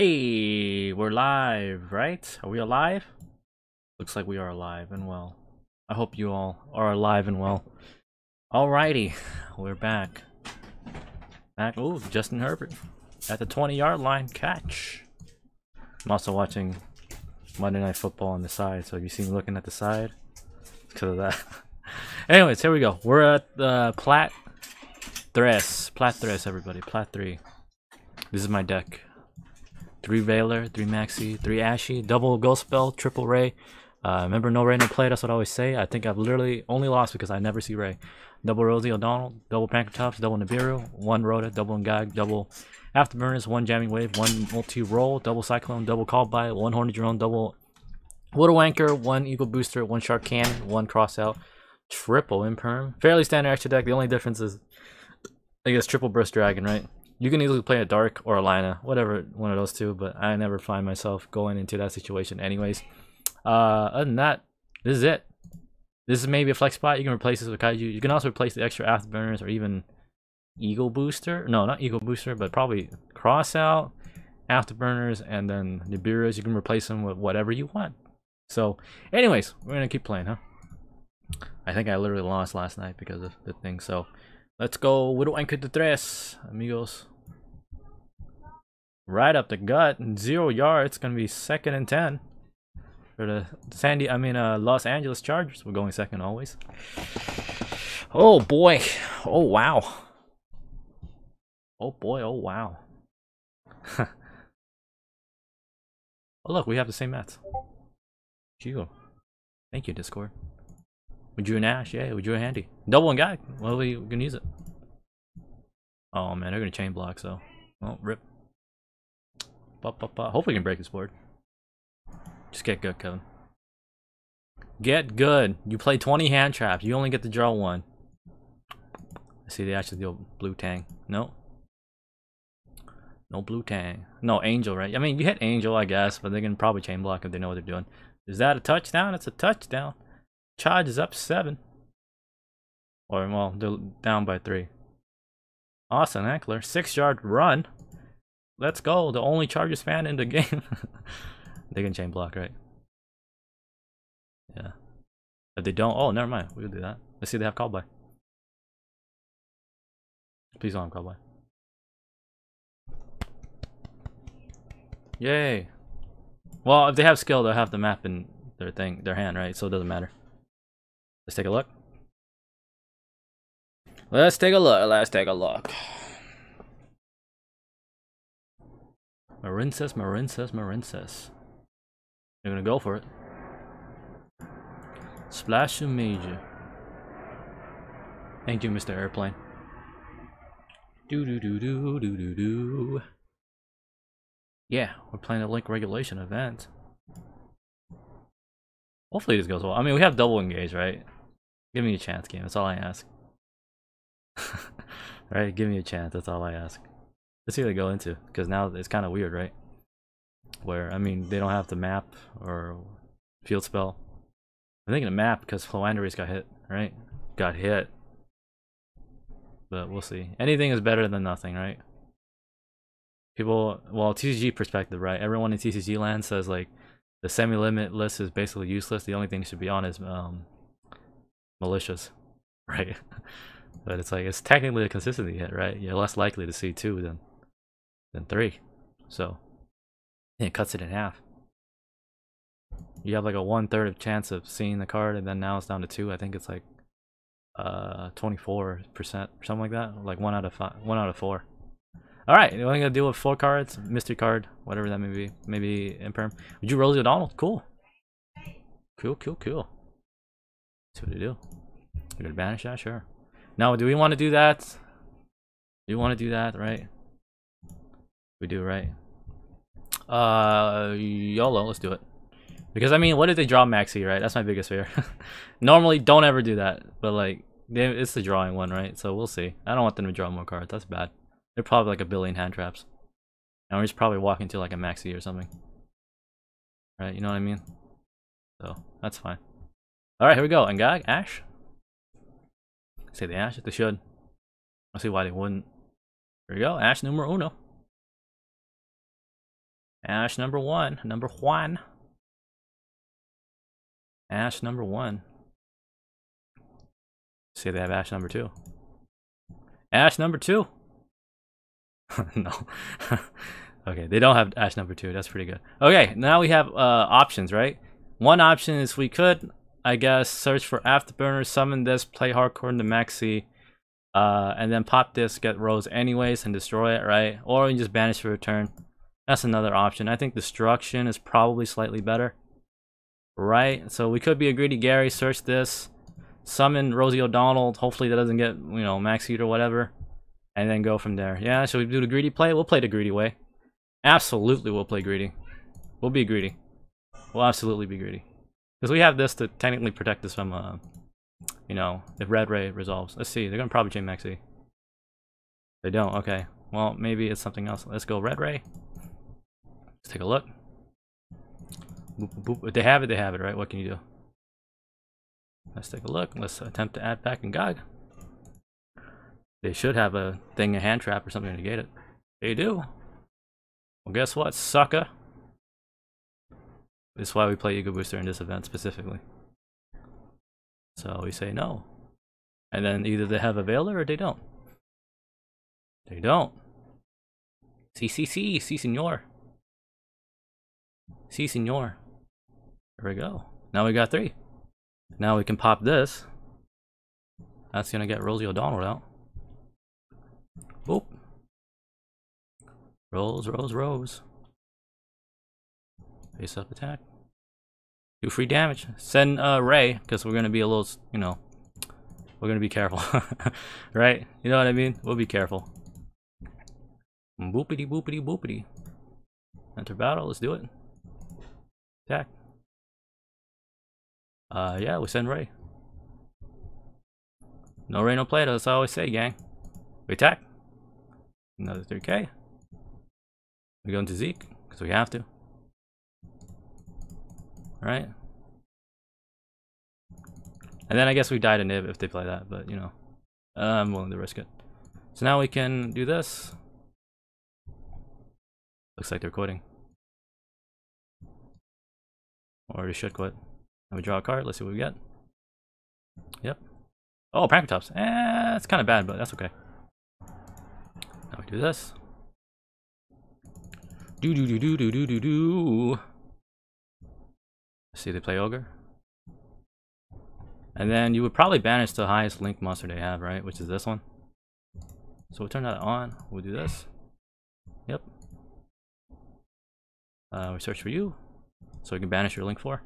Hey, we're live, right? Are we alive? Looks like we are alive and well. I hope you all are alive and well. Alrighty, we're back. Back. Ooh, Justin Herbert at the 20 yard line. Catch. I'm also watching Monday Night Football on the side, so if you see me looking at the side, because of that. Anyways, here we go. We're at the uh, Plat Tres. Plat Tres, everybody. Plat 3. This is my deck. Three Veiler, three Maxi, three Ashy, double Ghost Belle, triple Raye. Uh, remember, no Raye, play. That's what I always say. I think I've literally only lost because I never see Raye. Double Rosie O'Donnell, double Pankratops, double Nibiru, one Rhoda, double Engage, double Afterburners, one Jamming Wave, one Multirole, double Cyclone, double Call By, one Horny Drone, double Water Wanker, one Eagle Booster, one Shark Cannon, one Crossout, triple Imperm. Fairly standard extra deck. The only difference is, I guess, triple Burst Dragon, right? You can easily play a Dark or a Lina, whatever, one of those two, but I never find myself going into that situation anyways. Uh, other than that, this is it. This is maybe a flex spot. You can replace this with Kaiju. You can also replace the extra Afterburners or even Eagle Booster. No, not Eagle Booster, but probably Cross Out, Afterburners, and then Nibiru's. You can replace them with whatever you want. So, anyways, we're going to keep playing, huh? I think I literally lost last night because of the thing, so... Let's go Widow Anchor the Dress, amigos. Right up the gut, zero yards. Gonna be second and ten for the Sandy. I mean, uh, Los Angeles Chargers. We're going second always. Oh boy! Oh wow! Oh boy! Oh wow! oh look, we have the same mats. Chico. Thank you, Discord. We drew an Ash, yeah, we drew a handy. Double Engage. Well, we, we can use it. Oh man, they're gonna chain block, so. Oh, rip. Ba, ba, ba. Hopefully, we can break this board. Just get good, Kevin. Get good. You play 20 hand traps. You only get to draw one. I see they actually do blue tang. No. No blue tang. No, angel, right? I mean, you hit angel, I guess, but they can probably chain block if they know what they're doing. Is that a touchdown? It's a touchdown. Chargers up seven. Or, well, they're down by three. Awesome, Ekeler. Six yard run. Let's go. The only Chargers fan in the game. they can chain block, right? Yeah. If they don't, oh, never mind. We'll do that. Let's see if they have by. Please don't have by. Yay. Well, if they have skill, they'll have the map in their thing, their hand, right? So it doesn't matter. Let's take a look. Let's take a look. Let's take a look. Marincess, Marincess, Marincess. You're gonna go for it. Splash a major. Thank you, Mr. Airplane. Do do do do do do do. Yeah, we're playing a link regulation event. Hopefully this goes well. I mean, we have double engage, right? Give me a chance, game. That's all I ask. right? Give me a chance. That's all I ask. Let's see what they go into. Because now it's kind of weird, right? Where, I mean, they don't have the map or field spell. I'm thinking a map because Floanderies got hit, right? Got hit. But we'll see. Anything is better than nothing, right? People, well, TCG perspective, right? Everyone in TCG land says, like, the semi-limit list is basically useless. The only thing you should be on is um, malicious, right? but it's like it's technically a consistency hit, right? You're less likely to see two than than three, so it cuts it in half. You have like a one third of chance of seeing the card, and then now it's down to two. I think it's like uh 24 percent or something like that, like one out of five, one out of four. All right, we're gonna deal with four cards, mystery card, whatever that may be, maybe imperm. Would you Rosie O'Donnell? Cool, cool, cool, cool. See what they do. You're gonna banish that? Sure. Now, do we want to do that? Do you want to do that, right? We do, right? Uh, YOLO, let's do it. Because, I mean, what if they draw Maxi, right? That's my biggest fear. Normally, don't ever do that. But, like, it's the drawing one, right? So, we'll see. I don't want them to draw more cards. That's bad. They're probably like a billion hand traps. And we're just probably walking to, like, a Maxi or something. Right? You know what I mean? So, that's fine. Alright, here we go. Engage, Ash. Say the Ash if they should. I see why they wouldn't. Here we go. Ash numero uno. Ash number one. Number one. Ash number one. See, they have Ash number two. Ash number two. no. okay, they don't have Ash number two. That's pretty good. Okay, now we have uh, options, right? One option is we could, I guess, search for Afterburner, summon this, play hardcore into Maxi, uh, and then pop this, get Roze anyways, and destroy it, right? Or we just banish for return. That's another option. I think destruction is probably slightly better. Right? So we could be a greedy Gary, search this, summon Rosie O'Donnell, hopefully that doesn't get, you know, max or whatever. And then go from there. Yeah, should we do the greedy play? We'll play the greedy way. Absolutely we'll play greedy. We'll be greedy. We'll absolutely be greedy. Because we have this to technically protect us from, uh, you know, if Red Raye resolves. Let's see, they're going to probably chain Maxi. They don't, okay. Well, maybe it's something else. Let's go Red Raye. Let's take a look. Boop, boop, boop. If they have it, they have it, right? What can you do? Let's take a look. Let's attempt to add back Engage. They should have a thing, a hand trap or something to negate it. They do. Well, guess what, sucker? This is why we play Eagle Booster in this event specifically. So we say no. And then either they have a Veiler or they don't. They don't. CCC, C senor. Si, senor. There we go. Now we got three. Now we can pop this. That's gonna get Rosie O'Donnell out. Boop. Rolls, rolls, rolls. Face up attack. Do free damage. Send uh, Raye, because we're gonna be a little, you know, we're gonna be careful. right? You know what I mean? We'll be careful. Boopity boopity boopity. Enter battle, let's do it. Attack. Uh, yeah, we send Raye. No Raye, no play, that's I always say, gang. We attack. Another 3k. We go into Zeke, because we have to. Right? And then I guess we die to Nib if they play that, but you know. I'm willing to risk it. So now we can do this. Looks like they're quitting. Or we should quit. Let me draw a card. Let's see what we get. Yep. Oh, Prankertops. Eh, it's kind of bad, but that's okay. Now we do this. Do do do do do do do do. See, they play Ogre. And then you would probably banish the highest link monster they have, right? Which is this one. So we'll turn that on. We'll do this. Yep. Uh, we search for you. So we can banish your link for.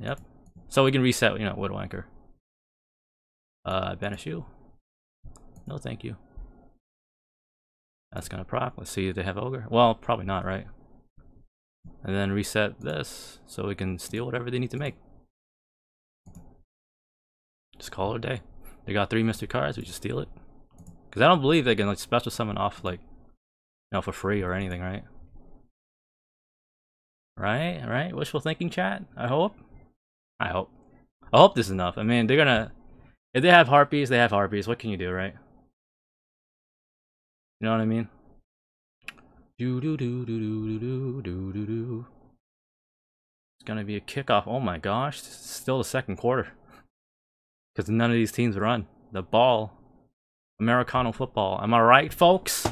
Yep. So we can reset, you know, Widow Anchor. Uh, banish you. No, thank you. That's gonna proc. Let's see if they have Ogre. Well, probably not, right? And then reset this so we can steal whatever they need to make. Just call it a day. They got three mystery cards, we just steal it. Because I don't believe they can like special summon off like, you know, for free or anything, right? Right, right? Wishful thinking, chat. I hope. I hope. I hope this is enough. I mean, they're gonna. If they have harpies, they have harpies. What can you do, right? You know what I mean? Do do do do do do do do do. It's gonna be a kickoff. Oh my gosh! still the second quarter. Because none of these teams run the ball. Americano football. Am I right, folks?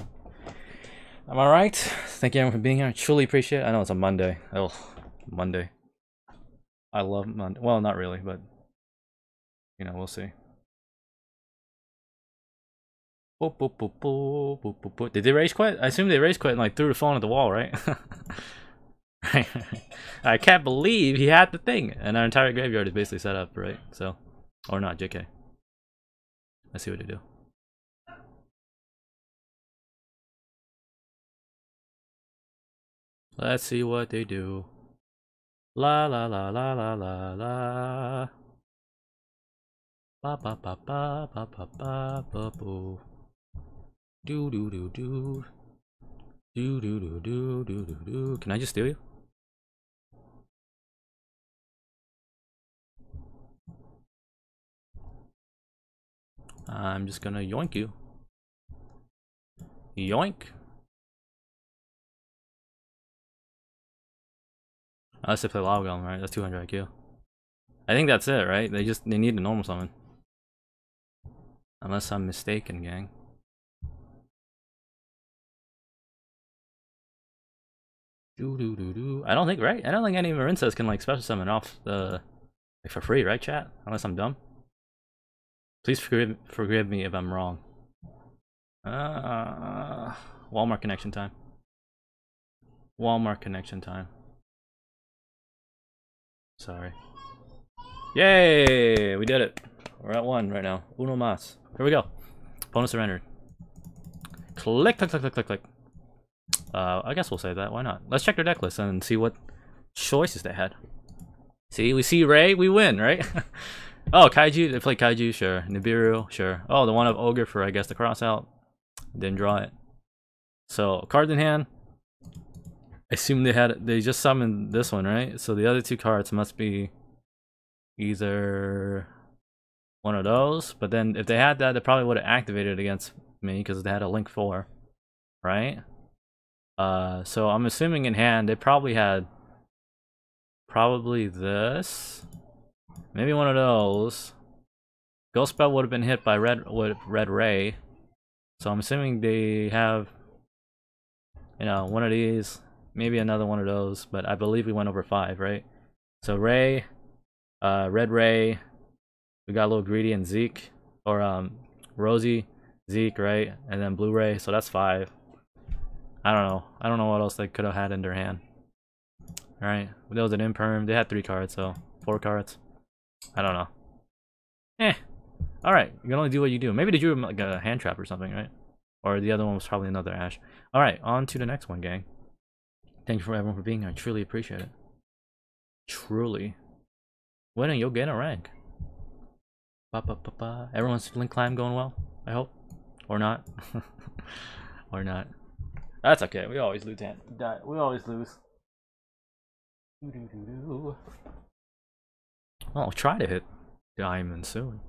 Am I right? Thank you everyone for being here. I truly appreciate it. I know it's a Monday. Oh, Monday. I love Monday. Well, not really, but you know, we'll see. Boop, boop, boop, boop, boop, boop, boop. Did they race quit? I assume they race quit and like threw the phone at the wall, right? I can't believe he had the thing, and our entire graveyard is basically set up, right? So, or not, JK. Let's see what they do. Let's see what they do. La la la la la la la. Ba ba ba ba ba ba ba ba boo. Do do do do. Do do do do do do do. Can I just steal you? I'm just gonna yoink you. Yoink. Unless they play Lava Golem, right? That's 200 IQ. I think that's it, right? They just they need a normal summon. Unless I'm mistaken, gang. Do do do do. I don't think right. I don't think any Marincess can like special summon off the like for free, right, chat? Unless I'm dumb. Please forgive forgive me if I'm wrong. Uh, Walmart connection time. Walmart connection time. Sorry. Yay! We did it. We're at one right now. Uno mas. Here we go. Opponent surrendered. Click, click, click, click, click, click. Uh, I guess we'll say that. Why not? Let's check their deck list and see what choices they had. See, we see Raye, we win, right? oh, Kaiju, they play Kaiju, sure. Nibiru, sure. Oh, the one of Ogre for, I guess, the cross out. Didn't draw it. So, cards in hand. I assume they had, they just summoned this one, right? So the other two cards must be either one of those. But then if they had that, they probably would have activated against me because they had a Link 4, right? Uh, so I'm assuming in hand, they probably had probably this. Maybe one of those. Ghost Belle would have been hit by Red, Red Raye. So I'm assuming they have, you know, one of these, maybe another one of those, but I believe we went over five, right? So Raye, uh, Red Raye, we got a little Greedy and Zeke, or um, Rosie, Zeke, right? And then Blue Raye, so that's five. I don't know. I don't know what else they could have had in their hand. Alright, there was an imperm. They had three cards, so four cards. I don't know. Eh. Alright, you can only do what you do. Maybe they drew like a hand trap or something, right? Or the other one was probably another Ash. Alright, on to the next one, gang. Thank you for everyone for being here. I truly appreciate it. Truly. Winning, you'll get a rank. Ba, ba, ba, ba. Everyone's link climb going well, I hope. Or not. or not. That's okay. We always lose. We always lose. Well, I'll try to hit diamond soon.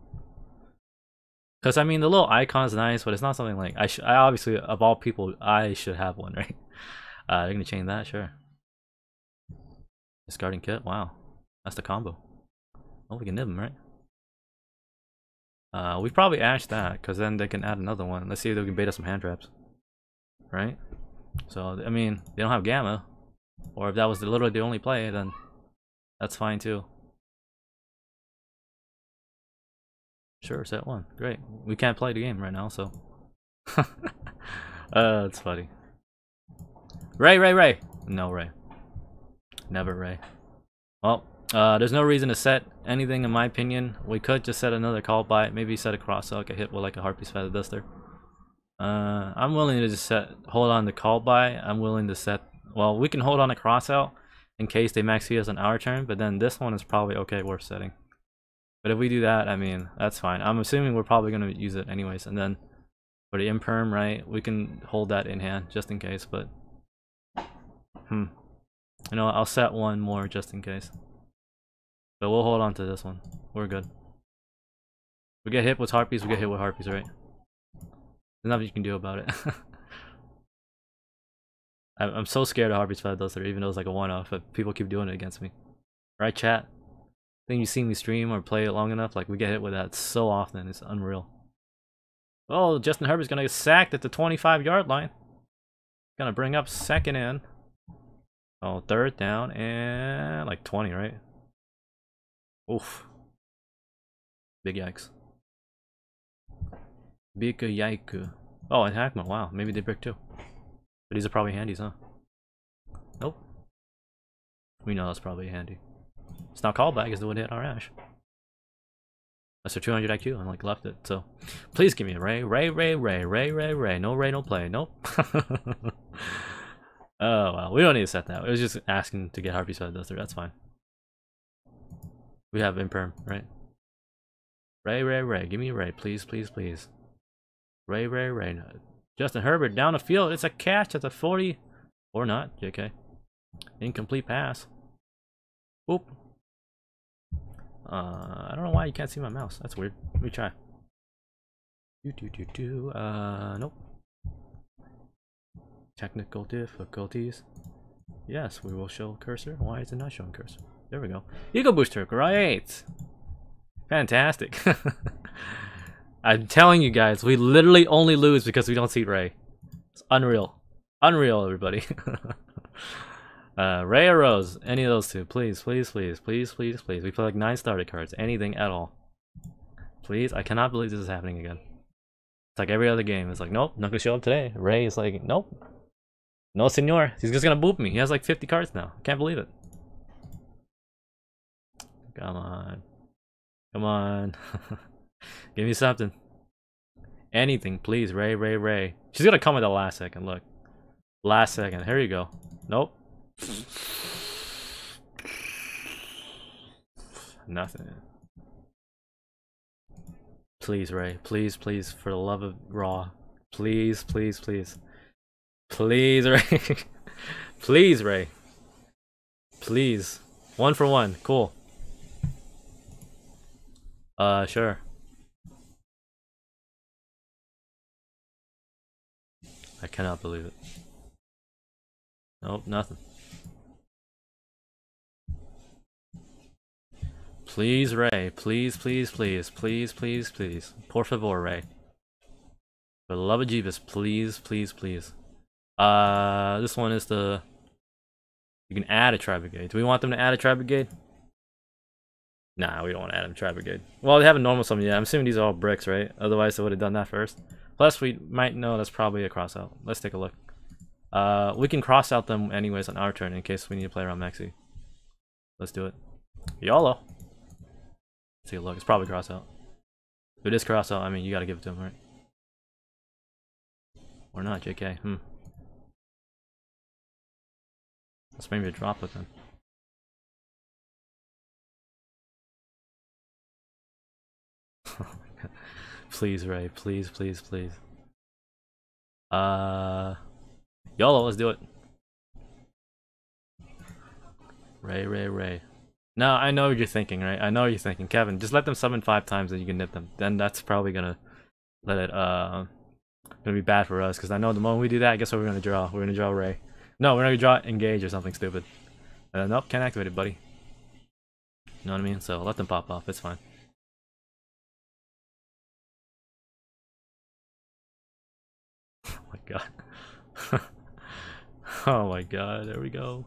Cause I mean the little icon's nice, but it's not something like I should. I obviously of all people I should have one, right? Uh, they're gonna change that, sure. Discarding kit. Wow, that's the combo. Oh, we can nib them, right? Uh, we probably ash that, cause then they can add another one. Let's see if they can bait us some hand traps, right? So I mean, they don't have gamma, or if that was literally the only play, then that's fine too. Sure, set one. Great. We can't play the game right now, so. uh, that's funny. Raye, Raye, Raye! No, Raye. Never Raye. Well, uh, there's no reason to set anything in my opinion. We could just set another call by, it. maybe set a cross so I could hit with like a Harpy's Feather Duster. Uh, I'm willing to just set, hold on to call by. I'm willing to set, well, we can hold on a cross out in case they max us on our turn, but then this one is probably okay worth setting. But if we do that, I mean, that's fine. I'm assuming we're probably going to use it anyways. And then for the imperm, right, we can hold that in hand just in case, but... Hmm. You know, I'll set one more just in case. But we'll hold on to this one. We're good. We get hit with harpies, we get hit with harpies, right? There's nothing you can do about it. I'm so scared of Harpy's Feather Duster, even though it's like a one-off, but people keep doing it against me. Right, chat? I think you've seen me stream or play it long enough, like we get hit with that so often, it's unreal. Oh, Justin Herbert's gonna get sacked at the 25 yard line. Gonna bring up second in. Oh, third down and like 20, right? Oof. Big yikes. Big yike. Oh, and Hackman. Wow, maybe they brick too. But these are probably handies, huh? Nope. We know that's probably handy. It's not callback, is the one hit our ash. That's a 200 IQ, and like left it. So, please give me a Raye, Raye, Raye, Raye, Raye, Raye, Raye. No Raye, no play. Nope. oh well, we don't need to set that. It was just asking to get Harpy Feather Duster. That's fine. We have imperm, right? Raye, Raye, Raye. Give me Raye, please, please, please. Raye, Raye, Raye. Justin Herbert down the field. It's a catch at the 40. Or not, JK. Incomplete pass. Oop. Uh, I don't know why you can't see my mouse. That's weird. Let me try. Do do do do. Uh, nope. Technical difficulties. Yes, we will show cursor. Why is it not showing cursor? There we go. Eagle Booster, great! Fantastic. I'm telling you guys, we literally only lose because we don't see Raye. It's unreal. Unreal, everybody. uh, Raye or Roze, any of those two. Please, please, please, please, please, please. We play like nine starter cards. Anything at all. Please, I cannot believe this is happening again. It's like every other game. It's like, nope, not gonna show up today. Raye is like, nope. No, senor. He's just gonna boop me. He has like 50 cards now. I can't believe it. Come on. Come on. Give me something. Anything, please. Raye, Raye, Raye. She's gonna come at the last second. Look. Last second. Here you go. Nope. Nothing. Please, Raye. Please, please, for the love of Raw. Please, please, please. Please, Raye. please, Raye. Please. One for one. Cool. Uh, sure. I cannot believe it. Nope, nothing. Please, Raye. Please, please, please, please, please, please. Por favor, Raye. For the love of Jeebus, please, please, please. Uh, this one is the... You can add a Tri Brigade. Do we want them to add a Tri Brigade? Nah, we don't want to add them Tri Brigade. Well, they have a normal summon, yeah. I'm assuming these are all bricks, right? Otherwise, they would have done that first. Plus, we might know that's probably a cross out. Let's take a look. Uh, we can cross out them anyways on our turn in case we need to play around Maxi. Let's do it. YOLO! Let's take a look. It's probably cross out. If it is cross out, I mean, you gotta give it to him, right? Or not, JK. Hmm. Let's maybe drop it then. please, Raye. Please, please, please. Uh, YOLO, let's do it. Raye, Raye, Raye. No, I know what you're thinking, right? I know what you're thinking. Kevin, just let them summon five times and you can nip them. Then that's probably gonna let it, uh, gonna be bad for us. Because I know the moment we do that, guess what we're gonna draw? We're gonna draw Raye. No, we're not gonna draw Engage or something stupid. Uh, nope, can't activate it, buddy. You know what I mean? So let them pop off, it's fine. oh my god. oh my god, there we go.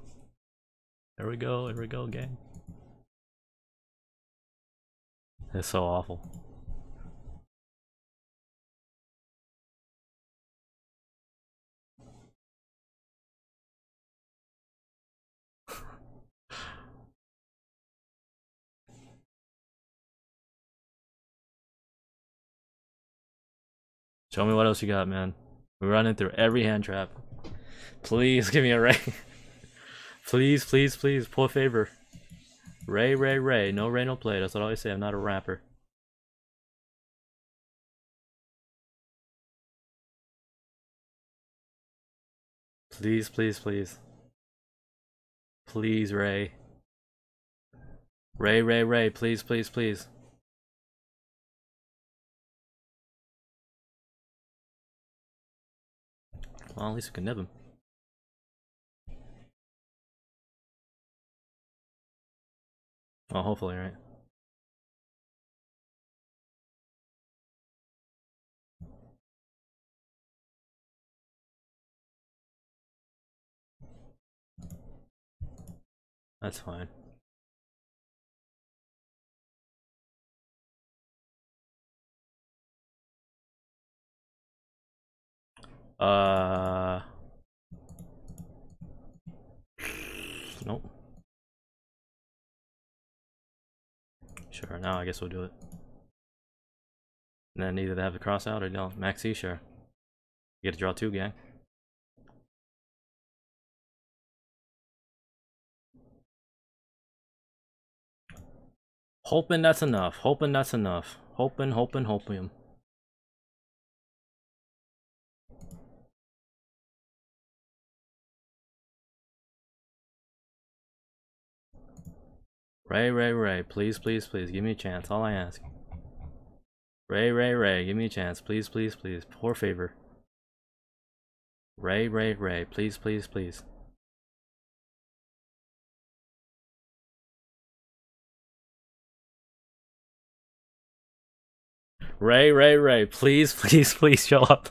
There we go, there we go, gang. It's so awful. Show me what else you got, man. We're running through every hand trap. Please give me a Raye. please, please, please, poor favor. Raye, Raye, Raye. No Raye, no play. That's what I always say. I'm not a rapper. Please, please, please. Please, Raye. Raye, Raye, Raye. Please, please, please. Well, at least we can nib him. Well, hopefully, right? That's fine. Uh... Nope. Sure, now I guess we'll do it. And then either they have the cross out or don't. Maxi, sure. You get to draw two, gang. Hoping that's enough. Hoping that's enough. Hoping, hoping, hoping. Raye, Raye, Raye, please, please, please, give me a chance. All I ask. Raye, Raye, Raye, give me a chance. Please, please, please. Poor favor. Raye, Raye, Raye, please, please, please. Raye, Raye, Raye, please, please, please show up.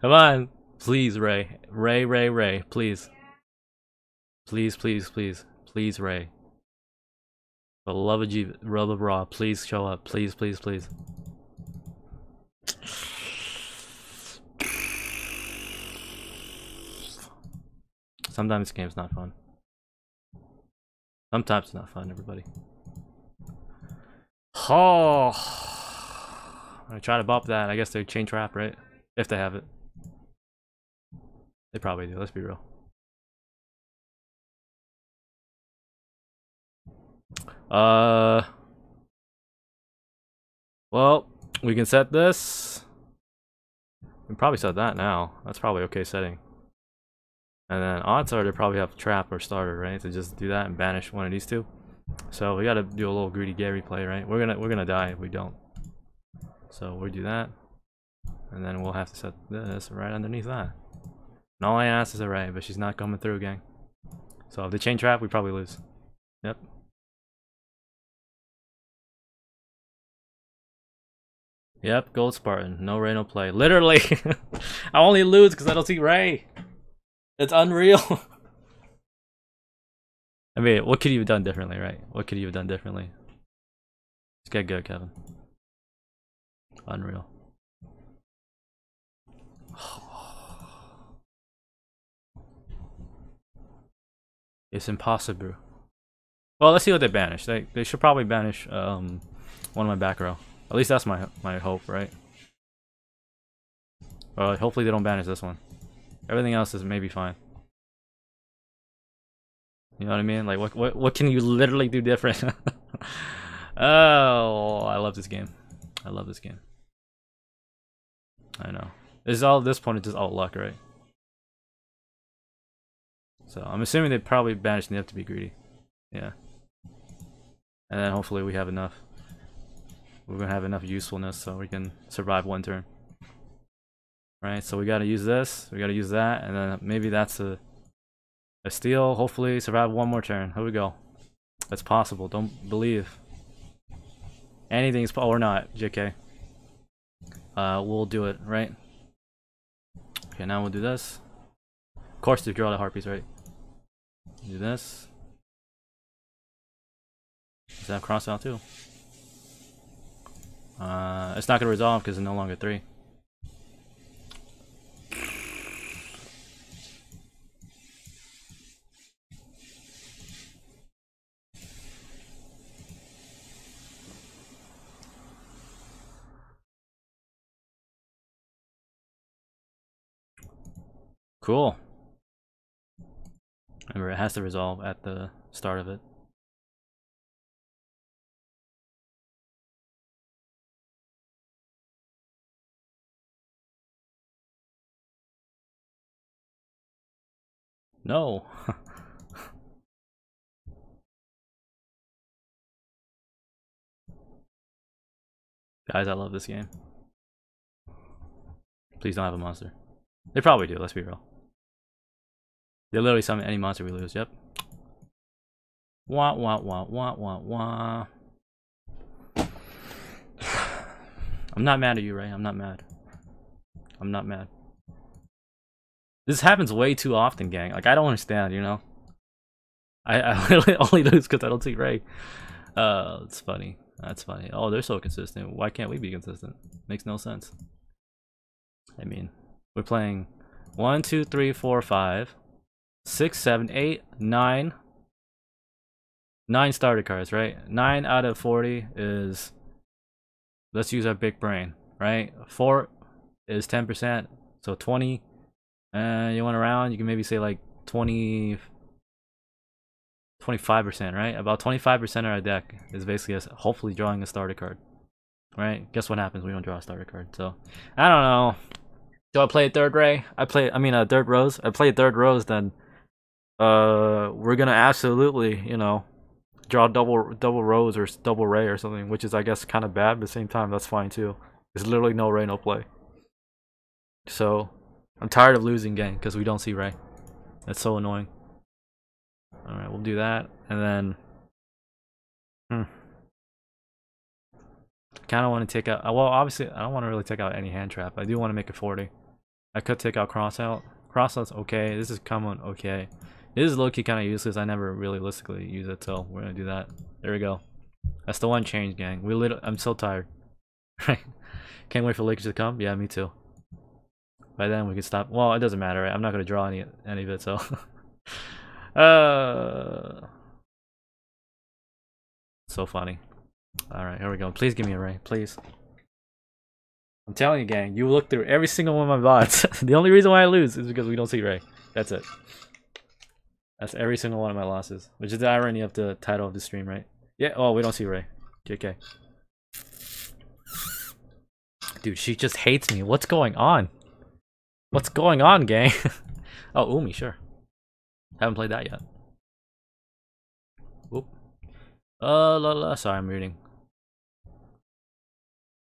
Come on. Please, Raye. Raye, Raye, Raye, please. Please, please, please. Please, Raye. For the love of G Rubber Raw, please show up. Please, please, please. Sometimes this game's not fun. Sometimes it's not fun, everybody. Oh, I try to bop that. I guess they chain trap, right? If they have it. They probably do, let's be real. Uh, well, we can set this. We probably set that now. That's probably okay setting. And then odds are they probably have trap or starter, right? To just do that and banish one of these two. So we gotta do a little greedy Gary play, right? We're gonna we're gonna die if we don't. So we do that. And then we'll have to set this right underneath that. And all I ask is a right, but she's not coming through gang. So if they chain trap, we probably lose. Yep. Yep, Gold Spartan. No Raye, no play. Literally, I only lose because I don't see Raye. It's unreal. I mean, what could you have done differently, right? What could you have done differently? Let's get good, Kevin. Unreal. It's impossible. Well, let's see what they banish. They they should probably banish um one of my back row. At least that's my my hope, right? Well, hopefully they don't banish this one. Everything else is maybe fine. You know what I mean? Like, what what what can you literally do different? oh, I love this game. I love this game. I know. This is all. At this point is just all luck, right? So I'm assuming they probably banished Nip to be greedy. Yeah. And then hopefully we have enough. We're gonna have enough usefulness so we can survive one turn. Right, so we gotta use this, we gotta use that, and then maybe that's a a steal, hopefully survive one more turn. Here we go. That's possible, don't believe. Anything is or not, JK. Uh we'll do it, right? Okay, now we'll do this. Of course the girl the harpies, right? Do this. Does that cross out too? Uh, it's not going to resolve because it's no longer 3. Cool. Remember, it has to resolve at the start of it. No. Guys, I love this game. Please don't have a monster. They probably do, let's be real. They literally summon any monster we lose, yep. Wah wah wah wah wah wah. I'm not mad at you, Raye. I'm not mad. I'm not mad. This happens way too often, gang. Like, I don't understand, you know? I, I only lose because I don't see Raye. Uh, it's funny. That's funny. Oh, they're so consistent. Why can't we be consistent? Makes no sense. I mean, we're playing one, two, three, four, five, six, seven, eight, nine. Nine starter cards, right? Nine out of 40 is, let's use our big brain, right? Four is 10%, so 20 uh, you went around, you can maybe say like 20, 25%, right? About 25% of our deck is basically us hopefully drawing a starter card, right? Guess what happens we don't draw a starter card? So, I don't know. Do I play third Raye? I play, I mean, a third Roze. I play third Roze, then uh, we're gonna absolutely, you know, draw double double Roze or double Raye or something, which is I guess kind of bad, but at the same time that's fine too. There's literally no Raye, no play. So I'm tired of losing gang because we don't see Raye. That's so annoying. Alright, we'll do that. And then... Hmm. Kind of want to take out. Well, obviously, I don't want to really take out any hand trap. I do want to make a 40. I could take out cross out. Cross out's okay. This is common okay. This is low-key kind of useless. I never really realistically use it, so we're gonna do that. There we go. That's the one change, gang. We lit. I'm so tired. Right? Can't wait for Lakers to come. Yeah, me too. By then we could stop. Well, it doesn't matter. Right? I'm not gonna draw any any of it, so. uh. So funny. All right, here we go. Please give me a Raye, please. I'm telling you, gang. You look through every single one of my bots. the only reason why I lose is because we don't see Raye. That's it. That's every single one of my losses. Which is the irony of the title of the stream, right? Yeah, oh, we don't see Raye. JK. Dude, she just hates me. What's going on? What's going on, gang? oh, Umi, sure. Haven't played that yet. Oop. Uh, la la. Sorry, I'm reading.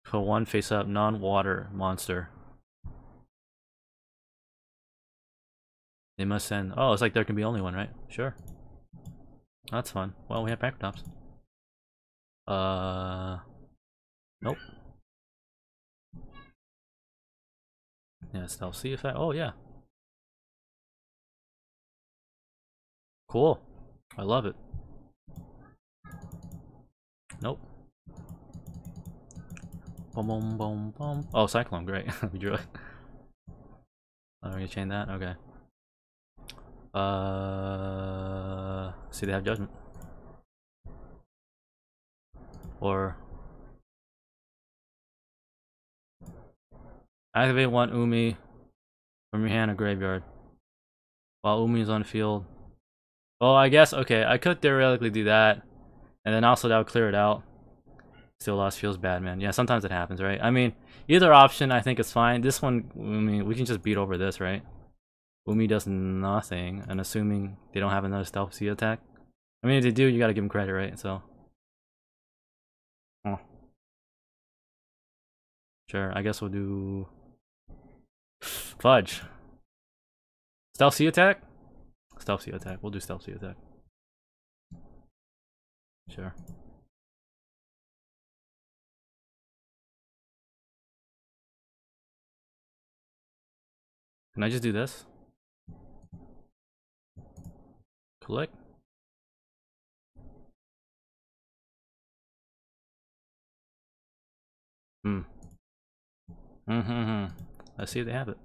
For one face up non-water monster. They must send. Oh, it's like there can be only one, right? Sure. That's fun. Well, we have Pankratops. Uh. Nope. Yeah, stealth. See if that. Oh, yeah. Cool. I love it. Nope. Boom, boom, boom, boom. Oh, Cyclone, great. we drew it. Oh, we're gonna chain that? Okay. Uh, see, they have judgment. Or activate one Umi from your hand or graveyard while Umi is on field. Well, I guess okay. I could theoretically do that, and then also that would clear it out. Still lost feels bad, man. Yeah, sometimes it happens, right? I mean, either option I think is fine. This one, I mean, we can just beat over this, right? Umi does nothing, and assuming they don't have another stealth Sea attack. I mean, if they do, you gotta give them credit, right? So. Sure, I guess we'll do... Fudge. Stealth Sea attack? Stealth Sea attack. We'll do stealth Sea attack. Sure. Can I just do this? Click. Hmm. Mm-hmm. Let's see if they have it.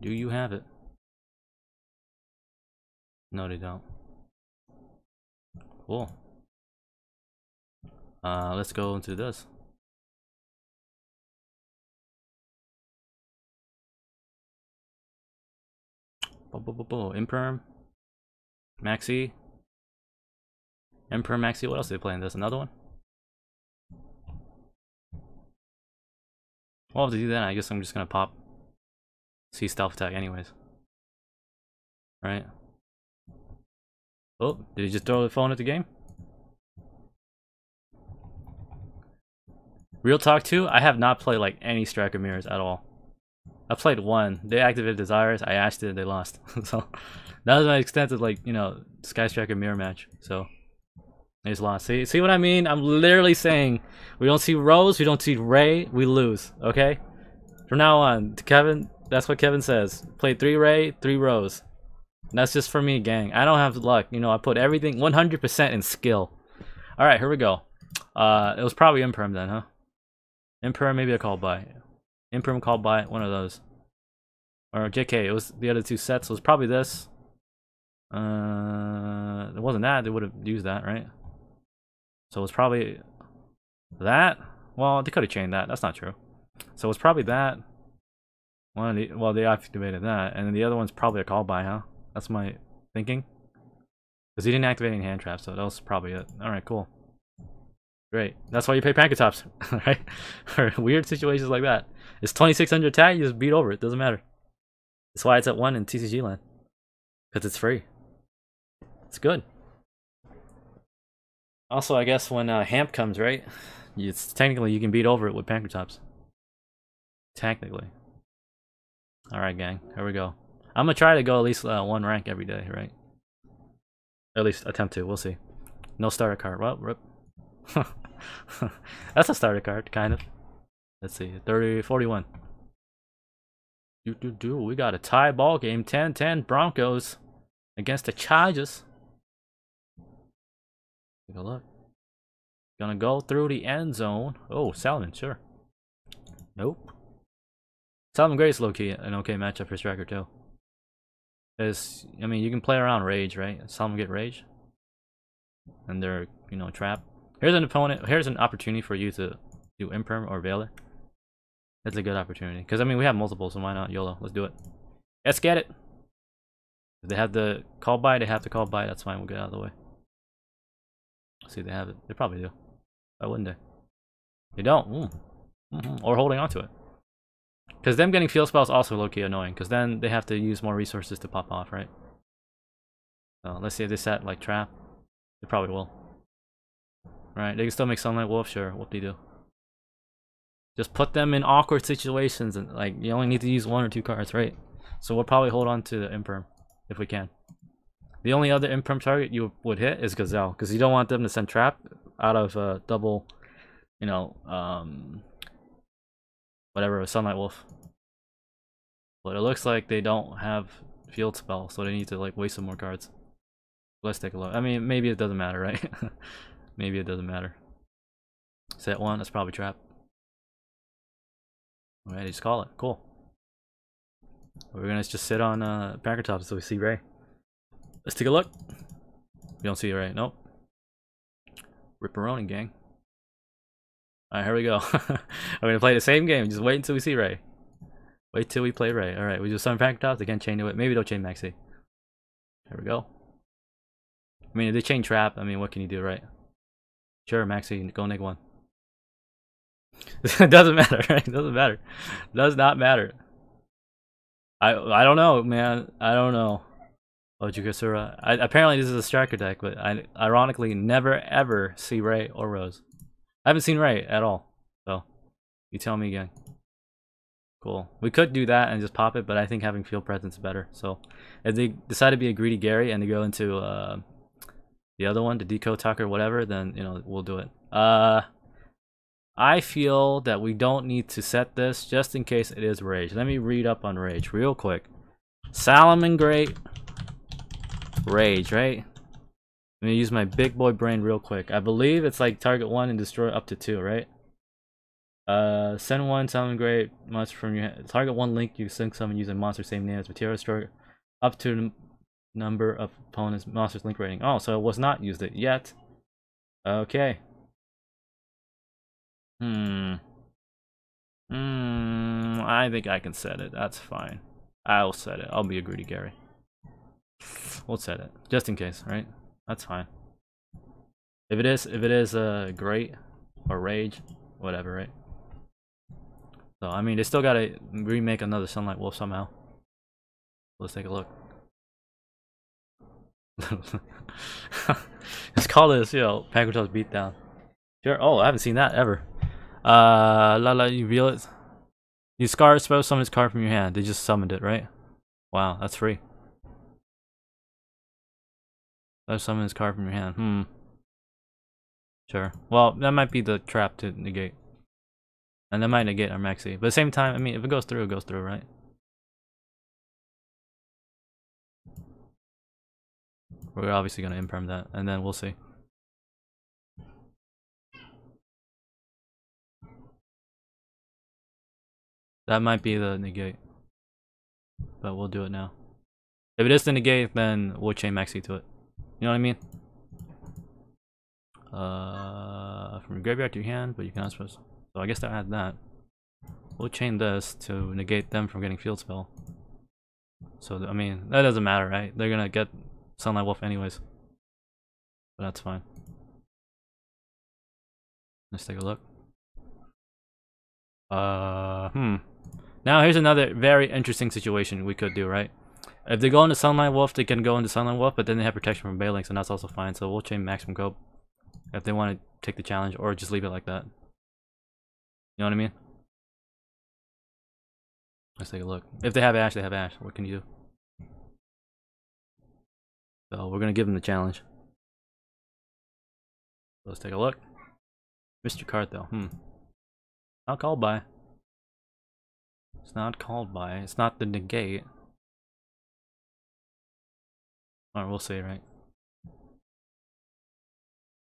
Do you have it? No, they don't. Cool. Uh, let's go into this. Bo -bo -bo Imperm. Maxi. Emperor Maxi. What else are they playing this? Another one? Well, to do that, I guess I'm just gonna pop Sea Stealth Attack anyways. Right? Oh, did he just throw the phone at the game? Real talk too, I have not played like any Striker Mirrors at all. I played one. They activated Desires, I asked it, they lost. so that was my extent of like, you know, Sky Striker Mirror match. So they just lost. See see what I mean? I'm literally saying we don't see Roze, we don't see Raye, we lose. Okay? From now on, Kevin, that's what Kevin says. Play three Raye, three Roze. And that's just for me, gang. I don't have luck. You know, I put everything 100% in skill. Alright, here we go. Uh, it was probably Imperm then, huh? Imperm, maybe a call by. Imperm called by, one of those. Or JK, it was the other two sets. It was probably this. Uh, it wasn't that. They would have used that, right? So it's probably that. Well, they could have chained that. That's not true. So it's probably that. One the, well, they activated that, and then the other one's probably a call by, huh? That's my thinking. Because he didn't activate any hand traps, so that was probably it. Alright, cool. Great. That's why you pay Pankratops, right? For weird situations like that. It's 2600 attack, you just beat over it. Doesn't matter. That's why it's at 1 in TCG land. Because it's free. It's good. Also, I guess when uh, Hamp comes, right? It's technically you can beat over it with Pankratops. Technically. Alright, gang. Here we go. I'm gonna try to go at least uh, one rank every day, right? At least attempt to. We'll see. No starter card. Well, rip. That's a starter card, kind of. Let's see, 30, 41. Do, do, do. We got a tie ball game, 10-10 Broncos against the Chargers. Take a look. Gonna go through the end zone. Oh, Salmon, sure. Nope. Salamangreat low key an okay matchup for Striker too. Because I mean you can play around Rage, right? Salamangreat Rage. And they're, you know, trap. Here's an opponent here's an opportunity for you to do Imperm or Veiler. That's a good opportunity. Because I mean we have multiple, so why not YOLO? Let's do it. Let's get it. If they have the call by, they have to call by, that's fine, we'll get out of the way. See, they have it. They probably do. Why wouldn't they? They don't. Mm. Mm -hmm. Or holding on to it. Because them getting field spells also low-key annoying, because then they have to use more resources to pop off, right? So let's see if they set like trap. They probably will. Right, they can still make Sunlight Wolf, sure, what they do. Just put them in awkward situations and like you only need to use one or two cards, right? So we'll probably hold on to the Imperm if we can. The only other Imperm target you would hit is Gazelle, because you don't want them to send trap out of uh, double, you know, um, whatever, a Sunlight Wolf. But it looks like they don't have field spell, so they need to like waste some more cards. Let's take a look. I mean, maybe it doesn't matter, right? maybe it doesn't matter. Set one, that's probably trap. Alright, just call it. Cool. We're gonna just sit on uh, Pankratops so we see Raye. Let's take a look. You don't see it right? Nope. Ripperoni gang. Alright, here we go. I'm gonna play the same game. Just wait until we see Raye. Wait till we play Raye. Alright, we do some Pankratops. They can't chain to it. Maybe they'll chain Maxi. Here we go. I mean, if they chain Trap, I mean, what can you do, right? Sure, Maxi, go neg one. it doesn't matter, right? It doesn't matter. Does not matter. I I don't know, man. I don't know. Ojukasura. I, apparently this is a striker deck, but I ironically never ever see Raye or Roze. I haven't seen Raye at all. So you tell me again. Cool. We could do that and just pop it, but I think having field presence is better. So if they decide to be a greedy Gary and they go into uh, the other one, the Decode Talker, whatever, then you know we'll do it. Uh I feel that we don't need to set this just in case it is Rage. Let me read up on Rage real quick. Salamangreat Rage, right? Let me use my big boy brain real quick. I believe it's like target one and destroy up to two, right? Uh, send one Salamangreat monster from your target one link. You sync summon using monster same name as material destroy up to the number of opponents monsters link rating. Oh, so it was not used it yet. Okay. Hmm. Hmm. I think I can set it. That's fine. I'll set it. I'll be a greedy Gary. We'll set it just in case, right? That's fine. If it is, if it is uh great or rage, whatever, right? So I mean, they still gotta remake another Sunlight Wolf somehow. Let's take a look. Let's call this, you know, Pankratops beatdown. Sure. Oh, I haven't seen that ever. Uh, la la, you reveal it. You scar spell summon card from your hand. They just summoned it, right? Wow, that's free. Let's summon this card from your hand. Hmm. Sure. Well, that might be the trap to negate. And that might negate our maxi. But at the same time, I mean, if it goes through, it goes through, right? We're obviously going to imperm that, and then we'll see. That might be the negate. But we'll do it now. If it is the negate, then we'll chain Maxi to it. You know what I mean? Uh, from your graveyard to your hand, but you cannot suppose. So I guess that add that. We'll chain this to negate them from getting field spell. So, I mean, that doesn't matter, right? They're gonna get Sunlight Wolf anyways. But that's fine. Let's take a look. Uh, hmm. Now here's another very interesting situation we could do, right? If they go into Sunlight Wolf, they can go into Sunlight Wolf, but then they have protection from Baelynx, and that's also fine. So we'll chain Maximum Cope if they want to take the challenge, or just leave it like that. You know what I mean? Let's take a look. If they have Ash, they have Ash. What can you do? So we're gonna give them the challenge. Let's take a look. Mr. card though. Hmm. Not called by. It's not called by. It's not the negate. Alright, we'll see, right?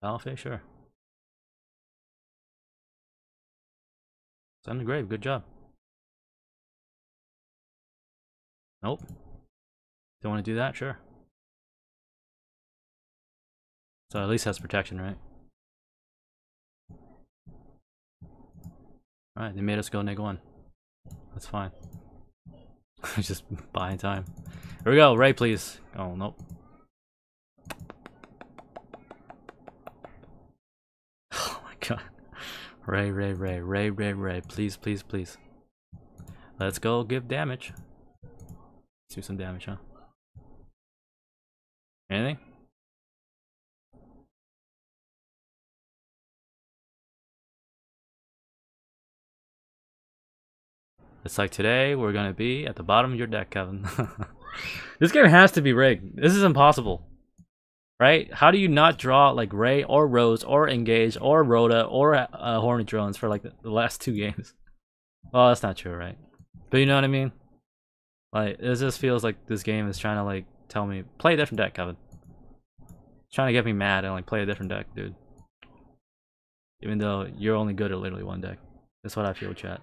Alpha, sure. Send the grave, good job. Nope. Don't want to do that? Sure. So at least has protection, right? Alright, they made us go neg one. That's fine. Just buying time. Here we go, Raye please. Oh nope. Oh my god. Raye, Raye, Raye, Raye, Raye, Raye, please, please, please. Let's go give damage. Let's do some damage, huh? Anything? It's like today we're gonna be at the bottom of your deck, Kevin. this game has to be rigged. This is impossible. Right? How do you not draw like Raye or Roze or Engage or Rhoda or uh, Hornet Drones for like the, last two games? Well, that's not true, right? But you know what I mean? Like, it just feels like this game is trying to like tell me, play a different deck, Kevin. It's trying to get me mad and like play a different deck, dude. Even though you're only good at literally one deck. That's what I feel, chat.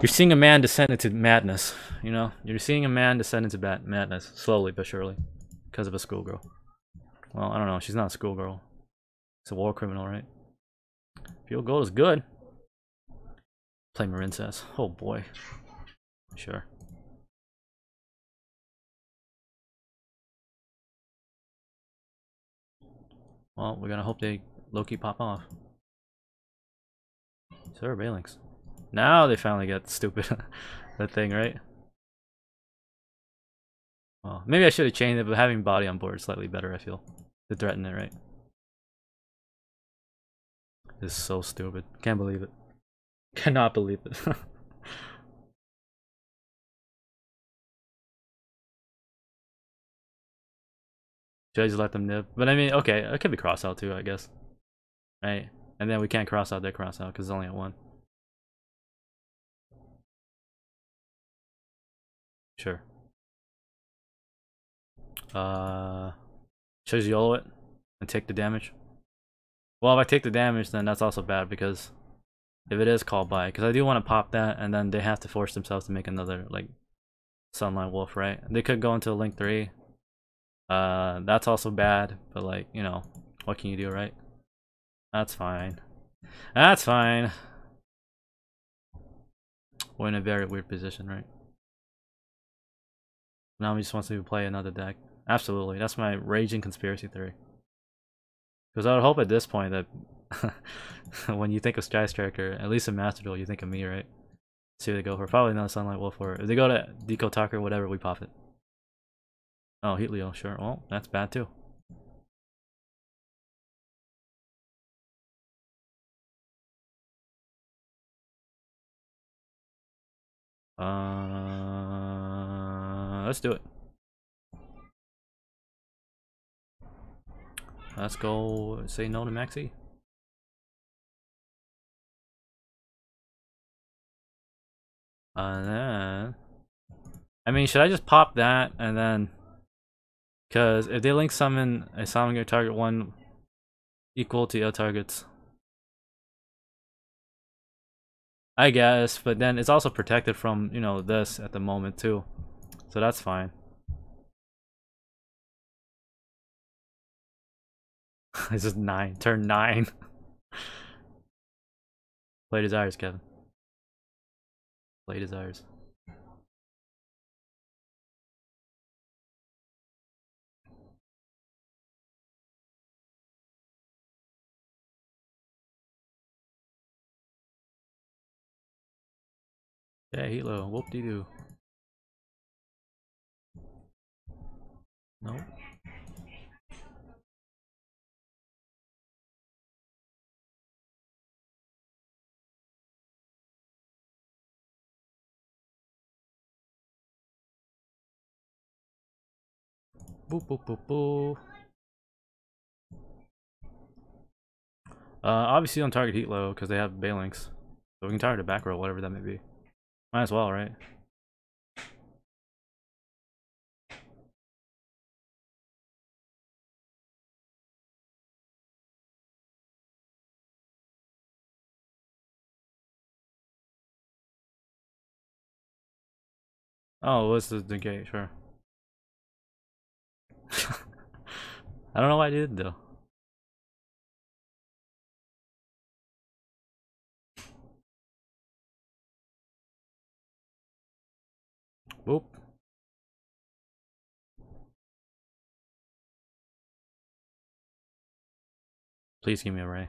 You're seeing a man descend into madness, you know? You're seeing a man descend into madness, slowly but surely, because of a schoolgirl. Well, I don't know, she's not a schoolgirl. It's a war criminal, right? Field goal is good. Play Marincess. Oh boy. Sure. Well, we're gonna hope they low-key pop off. Sir, Baelynx. Now they finally get stupid. that thing, right? Well, maybe I should have changed it, but having body on board is slightly better, I feel. To threaten it, right? This is so stupid. Can't believe it. Cannot believe it. Should I just let them nib? But I mean, okay, it could be cross out too, I guess. Right? And then we can't cross out their cross out because it's only at one. Sure. Uh, should I YOLO it and take the damage? Well, if I take the damage, then that's also bad because if it is called by, because I do want to pop that, and then they have to force themselves to make another like Sunlight Wolf, right? They could go into Link three. Uh, that's also bad, but like you know, what can you do, right? That's fine. That's fine. We're in a very weird position, right? Now he just wants to play another deck. Absolutely, that's my raging conspiracy theory. Because I would hope at this point that when you think of Sky Striker, at least in Master Duel, you think of me, right? See what they go for. Probably not Sunlight Wolf or if they go to Decode Talker, whatever, we pop it. Oh, Heatleo, sure. Well, that's bad too. Uh, let's do it. Let's go say no to Maxi. And then... I mean, should I just pop that and then... Because if they link summon a your target one equal to your targets. I guess, but then it's also protected from, you know, this at the moment too. So that's fine. this is nine. Turn nine. Play desires, Kevin. Play desires. Yeah, Heatleo, whoop de doo. Nope. Boo boo boo boo. Uh, obviously don't target Heatleo because they have Baelynx. So we can target a back row, whatever that may be. Might as well, right? Oh, what's the, gate? Sure. I don't know why I did though. Whoop. Please give me a Raye.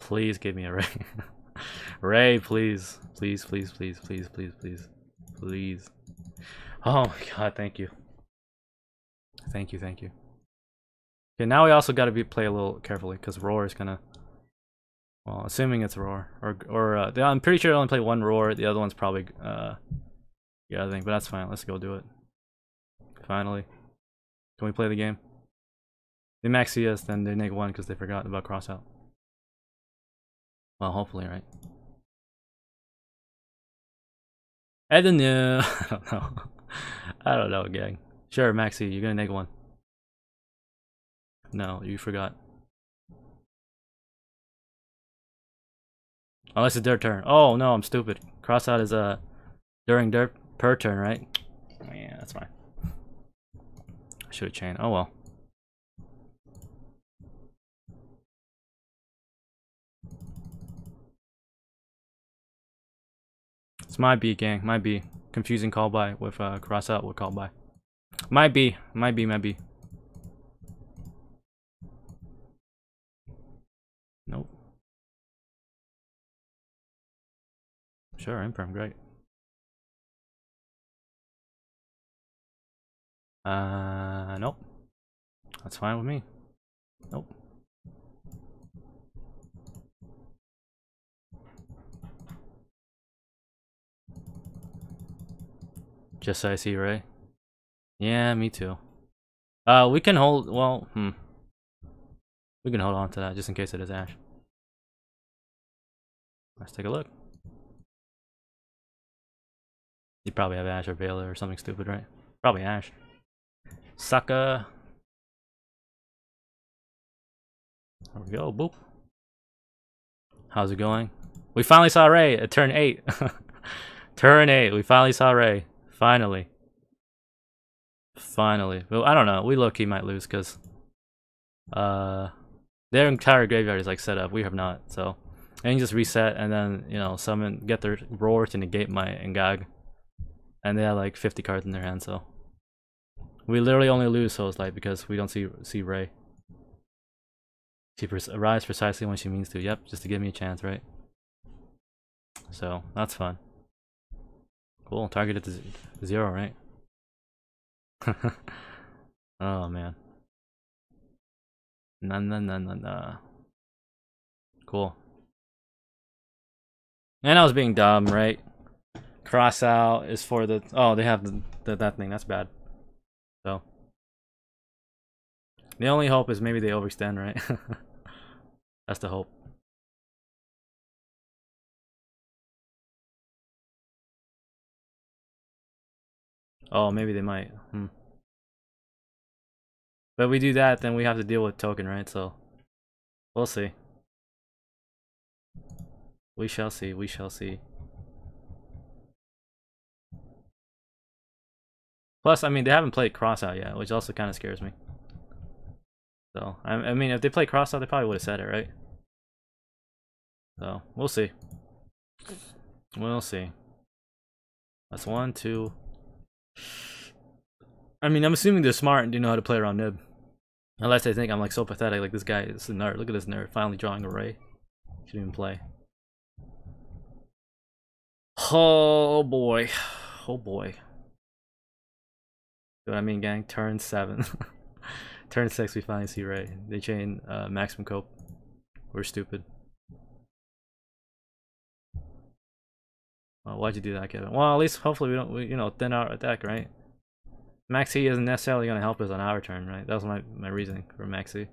Please give me a Raye. Raye, please. Please, please, please, please, please, please. Please. Oh my god, thank you. Thank you, thank you. Okay, now we also gotta be play a little carefully, because Roar is gonna well, assuming it's Roar. Or, or uh, I'm pretty sure I only play one Roar, the other one's probably uh, the other thing, but that's fine, let's go do it. Finally. Can we play the game? They max CS, then they neg 1 because they forgot about crossout. Well, hopefully, right? I don't know. I don't know. I don't know, gang. Sure, Maxi, you're gonna neg 1. No, you forgot. Unless it's their turn. Oh no, I'm stupid. Crossout is uh during their per turn, right? Yeah, that's fine. I should have chained. Oh well. It's my B gang, my B. Confusing call by with uh crossout with call by. Might be, might be, might be. Nope. Sure, Imperm, great. Uh, nope. That's fine with me. Nope. Just so I see Raye. Yeah, me too. Uh, we can hold, well, hmm. We can hold on to that just in case it is Ash. Let's take a look. You probably have Ash or Veiler or something stupid, right? Probably Ash. Sucker. There we go, boop. How's it going? We finally saw Raye at turn 8. turn 8, we finally saw Raye. Finally. Finally. Well, I don't know. We low-key might lose because uh, their entire graveyard is like set up. We have not, so. And you just reset and then, you know, summon, get their roar to negate my Engage. And they have like 50 cards in their hand, so. We literally only lose Souls Light because we don't see see Raye. She arrives precisely when she means to. Yep, just to give me a chance, right? So, that's fun. Cool, targeted to zero, right? oh, man. Nah, nah, nah, nah, nah. Cool. And I was being dumb, right? Cross out is for the... Oh, they have the, the, that thing. That's bad. So. The only hope is maybe they overextend, right? That's the hope. Oh, maybe they might. Hmm. But we do that, then we have to deal with token, right? So, we'll see. We shall see, we shall see. Plus, I mean, they haven't played Crossout yet, which also kind of scares me. So, I, I mean, if they play Crossout, they probably would have said it, right? So, we'll see. We'll see. That's one, two. I mean, I'm assuming they're smart and do know how to play around Nib. Unless they think I'm like so pathetic, like this guy is a nerd. Look at this nerd, finally drawing a Raye. Shouldn't even play. Oh boy. Oh boy. See what I mean, gang? Turn 7. Turn 6, we finally see Raye. They chain uh, maximum cope. We're stupid. Well, why'd you do that, Kevin? Well, at least hopefully we don't, we, you know, thin our attack, right? Maxi isn't necessarily going to help us on our turn, right? That was my, my reasoning for Maxi.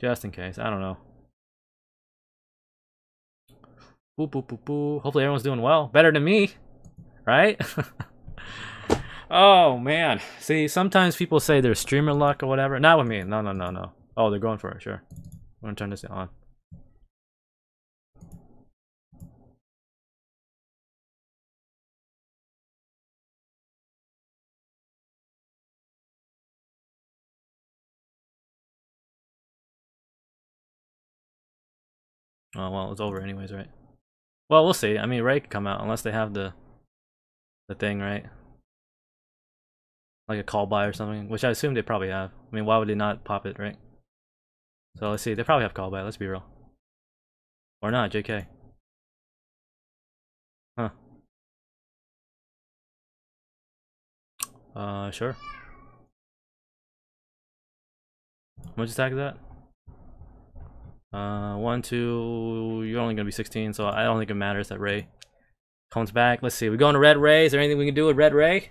Just in case. I don't know. Boo boo boo boo. Hopefully everyone's doing well. Better than me. Right? oh man. See, sometimes people say there's streamer luck or whatever. Not with me. No, no, no, no. Oh, they're going for it, sure. I'm gonna turn this on. Oh well, it's over anyways, right? Well, we'll see. I mean, Raye could come out unless they have the the thing, right? Like a call by or something, which I assume they probably have. I mean, why would they not pop it, right? So let's see. They probably have call by. Let's be real. Or not, JK. Huh. Uh, sure. How much attack is that? Uh, one, two, you're only gonna be 16, so I don't think it matters that Raye comes back. Let's see, we going to Red Ray. Is there anything we can do with Red Ray?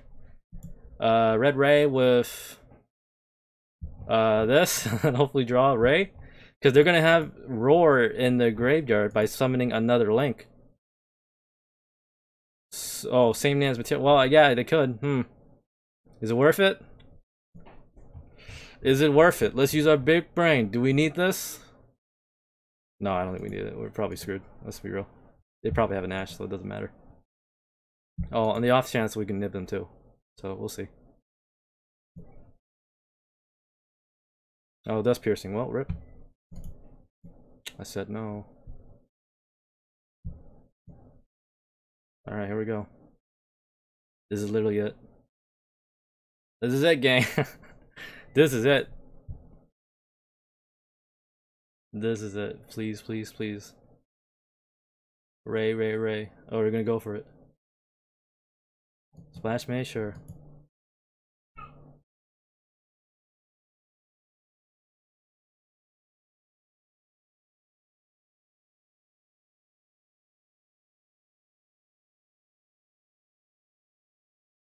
Uh, Red Ray with uh, this, and hopefully draw Raye. Because they're gonna have Roar in the graveyard by summoning another Link. So, oh, same name as material. Well, yeah, they could. Hmm. Is it worth it? Is it worth it? Let's use our big brain. Do we need this? No, I don't think we need it. We're probably screwed. Let's be real. They probably have an Ash, so it doesn't matter. Oh, on the off chance we can nib them too. So we'll see. Oh, that's piercing. Well, rip. I said no. Alright, here we go. This is literally it. This is it, gang. this is it. This is it. Please, please, please. Raye, Raye, Raye. Oh, we're gonna go for it. Splash Mage, sure.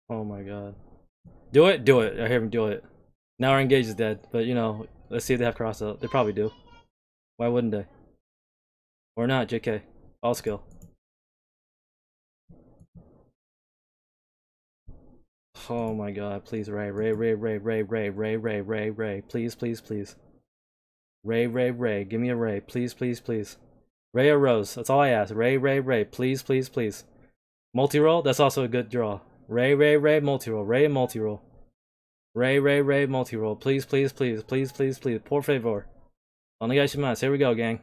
Oh my god. Do it? Do it. I hear him do it. Now our engage is dead, but you know, let's see if they have cross out. They probably do. Why wouldn't they? Or not, JK. All skill. Oh my god, please Raye, Raye, Raye, Raye, Raye, Raye, Raye, Raye, Raye, Raye, please, please, please. Raye, Raye, Raye, give me a Raye, please, please, please. Raye or Roze, that's all I ask. Raye, Raye, Raye, please, please, please. Multirole, that's also a good draw. Raye, Raye, Raye, Multirole, Raye, Multirole. Raye, Raye, Raye, Multirole, please, please, please, please, please, please, por favor. Here we go, gang.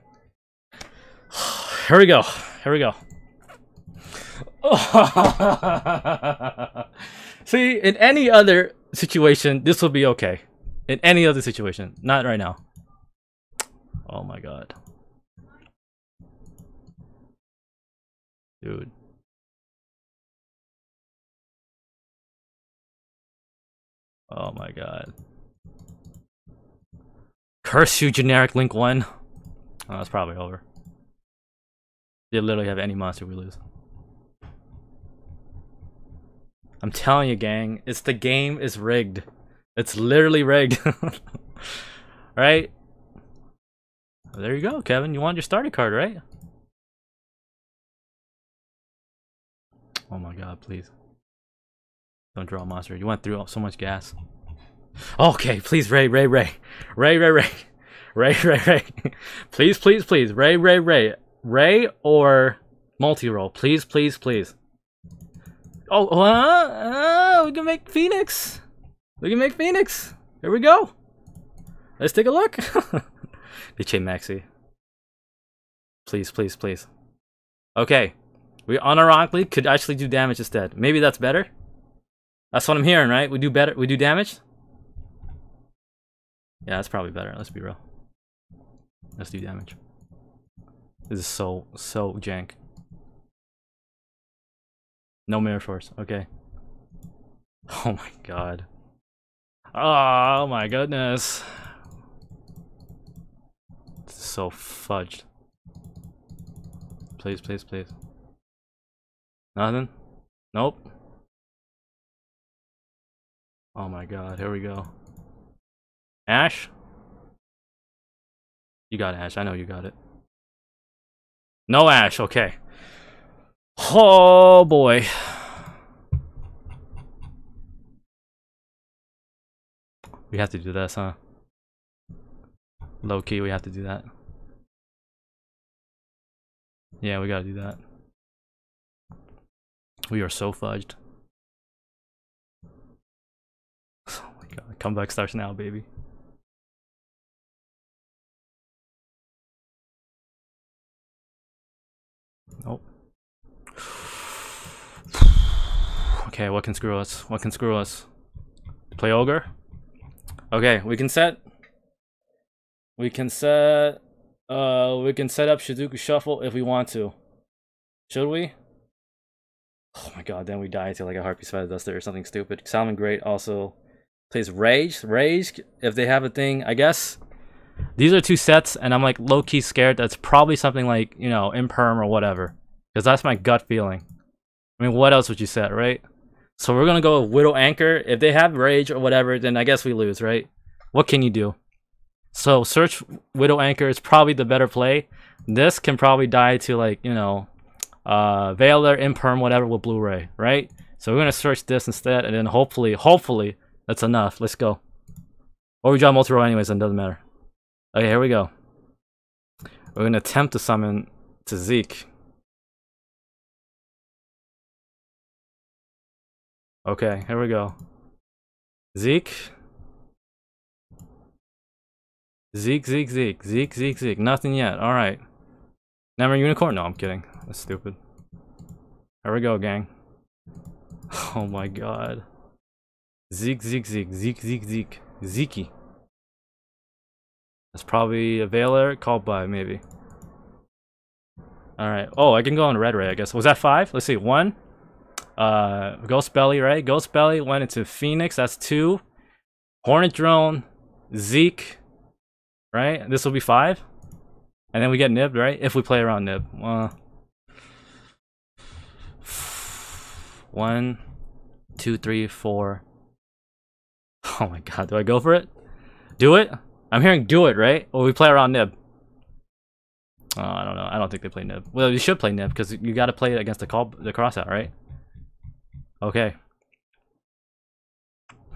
Here we go. Here we go. See, in any other situation, this will be okay. In any other situation. Not right now. Oh my god. Dude. Oh my god. Curse you, generic Link 1. Oh, that's probably over. You literally have any monster we lose. I'm telling you, gang, it's the game is rigged. It's literally rigged. right? There you go, Kevin. You want your starter card, right? Oh my god, please. Don't draw a monster. You went through so much gas. Okay, please, Raye, Raye, Raye. Raye, Raye, Raye. Raye, Raye, Raye. please, please, please. Raye, Raye, Raye. Raye or Multirole. Please, please, please. Oh, uh, uh, we can make Phoenix. We can make Phoenix. Here we go. Let's take a look. chain Maxi. Please, please, please. Okay. We unironically could actually do damage instead. Maybe that's better. That's what I'm hearing, right? We do better. We do damage. Yeah, that's probably better. Let's be real. Let's do damage. This is so, so jank. No mirror force. Okay. Oh my god. Oh my goodness. This is so fudged. Please, please, please. Nothing? Nope. Oh my god, here we go. Ash? You got Ash. I know you got it. No Ash. Okay. Oh boy. We have to do this, huh? Low key, we have to do that. Yeah, we gotta do that. We are so fudged. Oh my god, comeback starts now, baby. Nope. Okay, what can screw us? What can screw us? Play Ogre? Okay, we can set... We can set... Uh, we can set up Shuduku Shuffle if we want to. Should we? Oh my god, then we die to like a Harpie's Feather Duster or something stupid. Salamangreat also plays Rage. Rage, if they have a thing, I guess. These are two sets, and I'm like low-key scared that's probably something like, you know, Imperm or whatever. Because that's my gut feeling. I mean, what else would you set, right? So we're gonna go with Widow Anchor. If they have Rage or whatever, then I guess we lose, right? What can you do? So search Widow Anchor is probably the better play. This can probably die to like, you know, uh, Veiler, Imperm, whatever with Blu-ray, right? So we're gonna search this instead, and then hopefully, hopefully, that's enough. Let's go. Or we draw Multirole anyways, and doesn't matter. Okay, here we go. We're gonna attempt to summon to Zeke. Okay, here we go. Zeke. Zeke, Zeke, Zeke, Zeke, Zeke, Zeke. Nothing yet. Alright. Never unicorn? No, I'm kidding. That's stupid. Here we go, gang. Oh my god. Zeke, Zeke, Zeke, Zeke, Zeke, Zeke. Zeke. That's probably a Veiler called by, maybe. Alright. Oh, I can go on Red Ray, I guess. Was that five? Let's see. One. Uh, Ghost Belle, right? Ghost Belle went into Phoenix. That's two. Hornet Drone. Zeke. Right? This will be five. And then we get Nib, right? If we play around Nib. Uh, one, two, three, four. Oh my god, do I go for it? Do it? I'm hearing do it, right? Or we play around Nib. Oh, I don't know. I don't think they play Nib. Well, you should play Nib because you got to play it against the call, the crossout, right? Okay.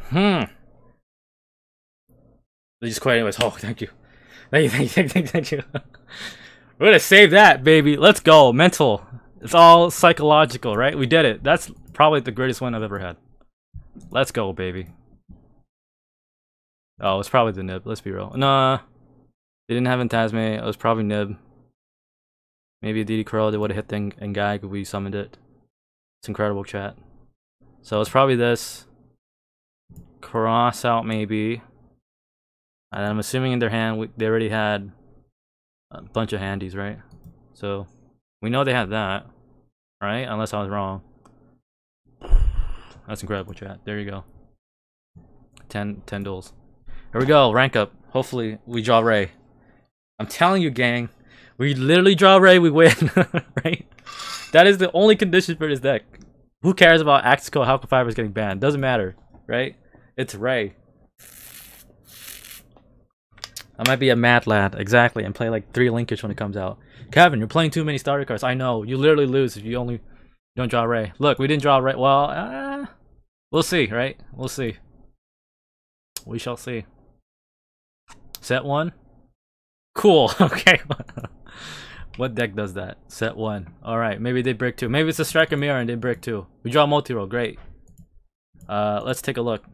Hmm. They just quit anyways. Oh, thank you. Thank you, thank you, thank you, thank you. We're gonna save that, baby. Let's go. Mental. It's all psychological, right? We did it. That's probably the greatest one I've ever had. Let's go, baby. Oh, it's probably the nib. Let's be real. Nah. They didn't have Intasme. It was probably nib. Maybe a D.D. Crow. They would have hit thing and if we summoned it. It's incredible, chat. So it's probably this. Cross out, maybe. And I'm assuming in their hand, we, they already had a bunch of handies, right? So we know they had that, right? Unless I was wrong. That's incredible, chat. There you go. 10, 10 duels. Here we go, rank up. Hopefully we draw Raye. I'm telling you, gang. We literally draw Raye, we win, right? That is the only condition for this deck. Who cares about Axico Halqifibrax getting banned? Doesn't matter, right? It's Raye. I might be a mad lad, exactly, and play like three linkage when it comes out. Kevin, you're playing too many starter cards. I know. You literally lose if you only don't draw Raye. Look, we didn't draw Raye. Well, uh, we'll see, right? We'll see. We shall see. Set one. Cool. okay. what deck does that? Set one. All right. Maybe they break two. Maybe it's a striker mirror and they break two. We draw Multirole. Great. Uh, let's take a look.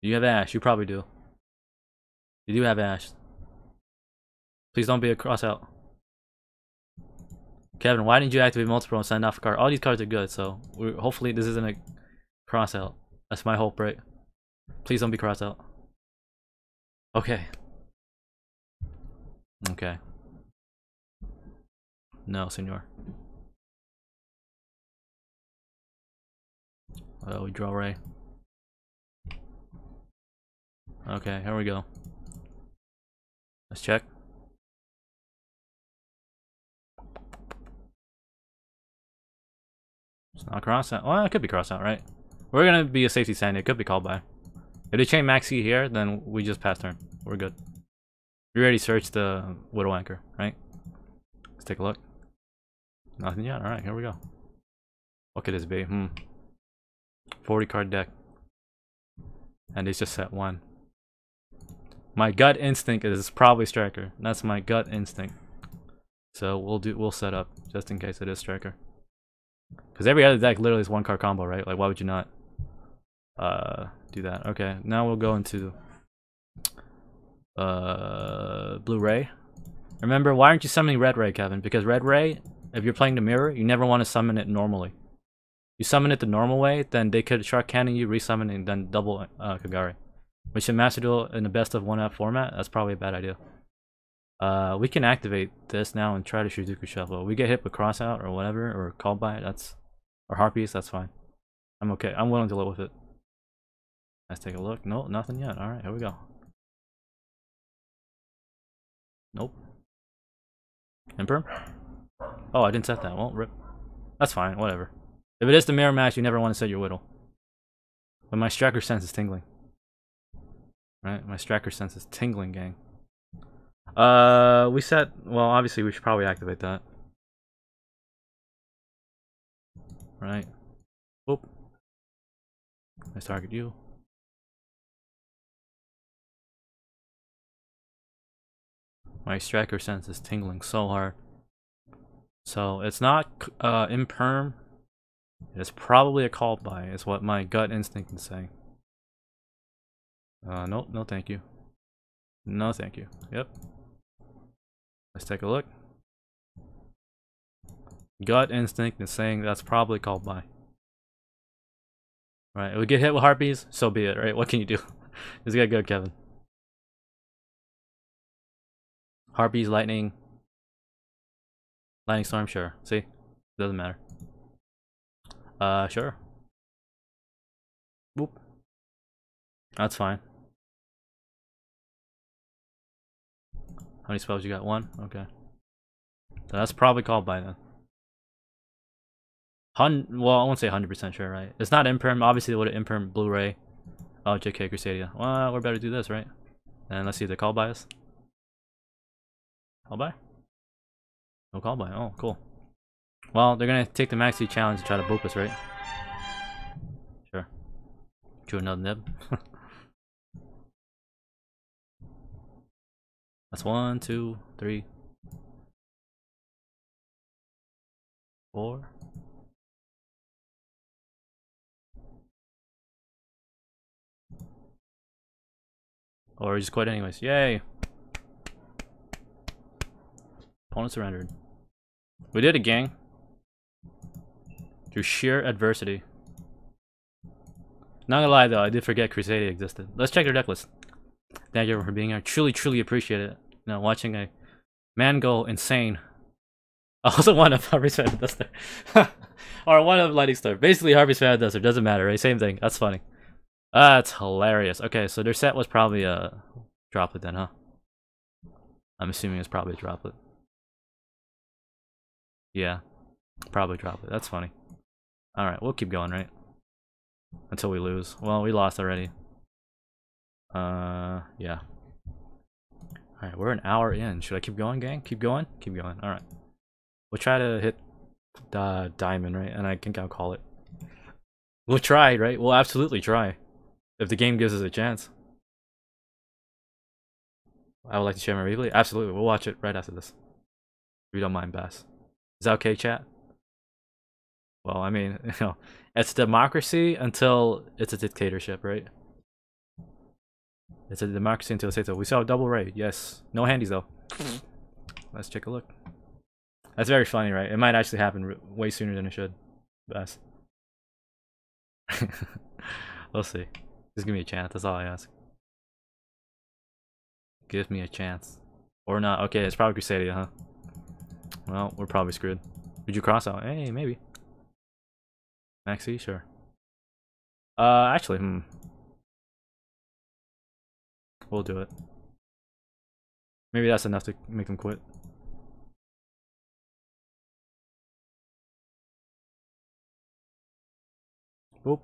You have Ash. You probably do. You do have Ash. Please don't be a cross out. Kevin, why didn't you activate Multirole and send off a card? All these cards are good, so hopefully this isn't a cross out. That's my hope, right? Please don't be crossout. Okay. Okay. No, senor. Oh, we draw Raye. Okay, here we go. Let's check. It's not cross out. Well, it could be cross out, right? We're gonna be a safety standing. It could be called by. If they chain Maxi here, then we just pass turn. We're good. We already searched the Widow Anchor, right? Let's take a look. Nothing yet. Alright, here we go. What could this be? Hmm. 40 card deck. And he's just set one. My gut instinct is probably Striker. That's my gut instinct. So we'll do we'll set up just in case it is Striker. Because every other deck literally is one card combo, right? Like why would you not uh do that? Okay, now we'll go into uh Blue-Ray. Remember, why aren't you summoning Red Ray, Kevin? Because Red Ray, if you're playing the mirror, you never want to summon it normally. You summon it the normal way, then they could Shark Cannon you, resummon, and then double uh, Kagari. Which in Master Duel in the best of one app format, that's probably a bad idea. Uh, we can activate this now and try to Shuzuku Shuffle. We get hit with Cross Out or whatever, or Called by that's... Or Harpies, that's fine. I'm okay. I'm willing to live with it. Let's take a look. No, nothing yet. Alright, here we go. Nope. Imperm? Oh, I didn't set that. Well, rip. That's fine, whatever. If it is the mirror match, you never want to set your Whittle. But my Striker sense is tingling. Right? My Striker sense is tingling, gang. Uh, we set... Well, obviously, we should probably activate that. Right. Oop. Let's target you. My Striker sense is tingling so hard. So, it's not uh, imperm. It's probably a call by, is what my gut instinct is saying. Uh, nope, no thank you. No thank you. Yep. Let's take a look. Gut instinct is saying that's probably called by. Right, we get hit with harpies, so be it, right? What can you do? Just get good, Kevin. Harpies, lightning. Lightning storm, sure. See? Doesn't matter. Uh, sure. Boop. That's fine. How many spells you got? One? Okay. So that's probably called by then. Hun well, I won't say 100% sure, right? It's not Imperm. Obviously, it would have Imperm Blue-Ray. Oh, JK Crusadia. Well, we're better do this, right? And let's see if they call by us. Call by? No call by. Oh, cool. Well, they're gonna take the Maxi challenge and try to boop us, right? Sure. Drew another nib. That's one, two, three, four. Or just quit anyways. Yay! Opponent surrendered. We did it, gang. Through sheer adversity. Not gonna lie though, I did forget Crusadia existed. Let's check their decklist. Thank you for being here. Truly, truly appreciate it. You know, watching a man go insane. Also one of Harpie's fan Duster. or one of Lightning Storm. Basically Harpie's fan Duster. Doesn't matter, right? Same thing. That's funny. That's hilarious. Okay, so their set was probably a droplet then, huh? I'm assuming it's probably a droplet. Yeah. Probably droplet. That's funny. Alright, we'll keep going, right? Until we lose. Well, we lost already. Uh, yeah. Alright, we're an hour in. Should I keep going, gang? Keep going? Keep going. Alright. We'll try to hit uh, diamond, right? And I think I'll call it. We'll try, right? We'll absolutely try. If the game gives us a chance. I would like to share my replay. Absolutely. We'll watch it right after this. If you don't mind, Bass. Is that okay, chat? Well, I mean, you know, it's democracy until it's a dictatorship, right? It's a democracy until it says so. We saw a double raid, yes. No handies though. Mm-hmm. Let's take a look. That's very funny, right? It might actually happen way sooner than it should. Best. we'll see. Just give me a chance. That's all I ask. Give me a chance. Or not. Okay, it's probably Crusadia, huh? Well, we're probably screwed. Did you cross out? Hey, maybe. Maxi? Sure. Uh, actually, hmm. We'll do it. Maybe that's enough to make them quit. Oop.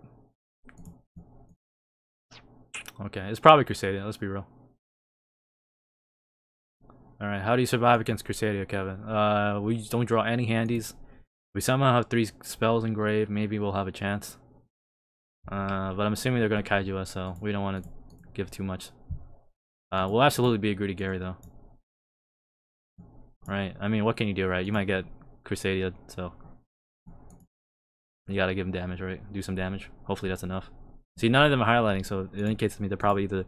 Okay, it's probably Crusadia, let's be real. Alright, how do you survive against Crusadia, Kevin? Uh, we don't draw any handies. We somehow have three spells engraved, maybe we'll have a chance. Uh, but I'm assuming they're going to kaiju us, so we don't want to give too much. Uh, we'll absolutely be a greedy Gary, though. Right, I mean, what can you do, right? You might get Crusadia, so... You gotta give them damage, right? Do some damage. Hopefully that's enough. See, none of them are highlighting, so it indicates to me they're probably either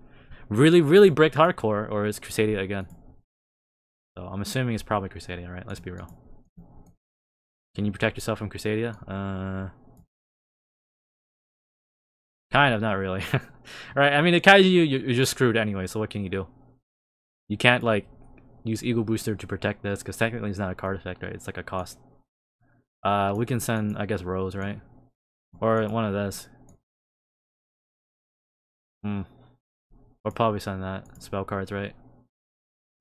really, really bricked hardcore, or it's Crusadia again. So I'm assuming it's probably Crusadia, right? Let's be real. Can you protect yourself from Crusadia? Uh, kind of, not really. right? I mean, the Kaiju, you're just screwed anyway, so what can you do? You can't, like, use Eagle Booster to protect this, because technically it's not a card effect, right? It's like a cost. Uh, we can send, I guess, Roze, right? Or one of this. Hmm. Or probably send that. Spell cards, right?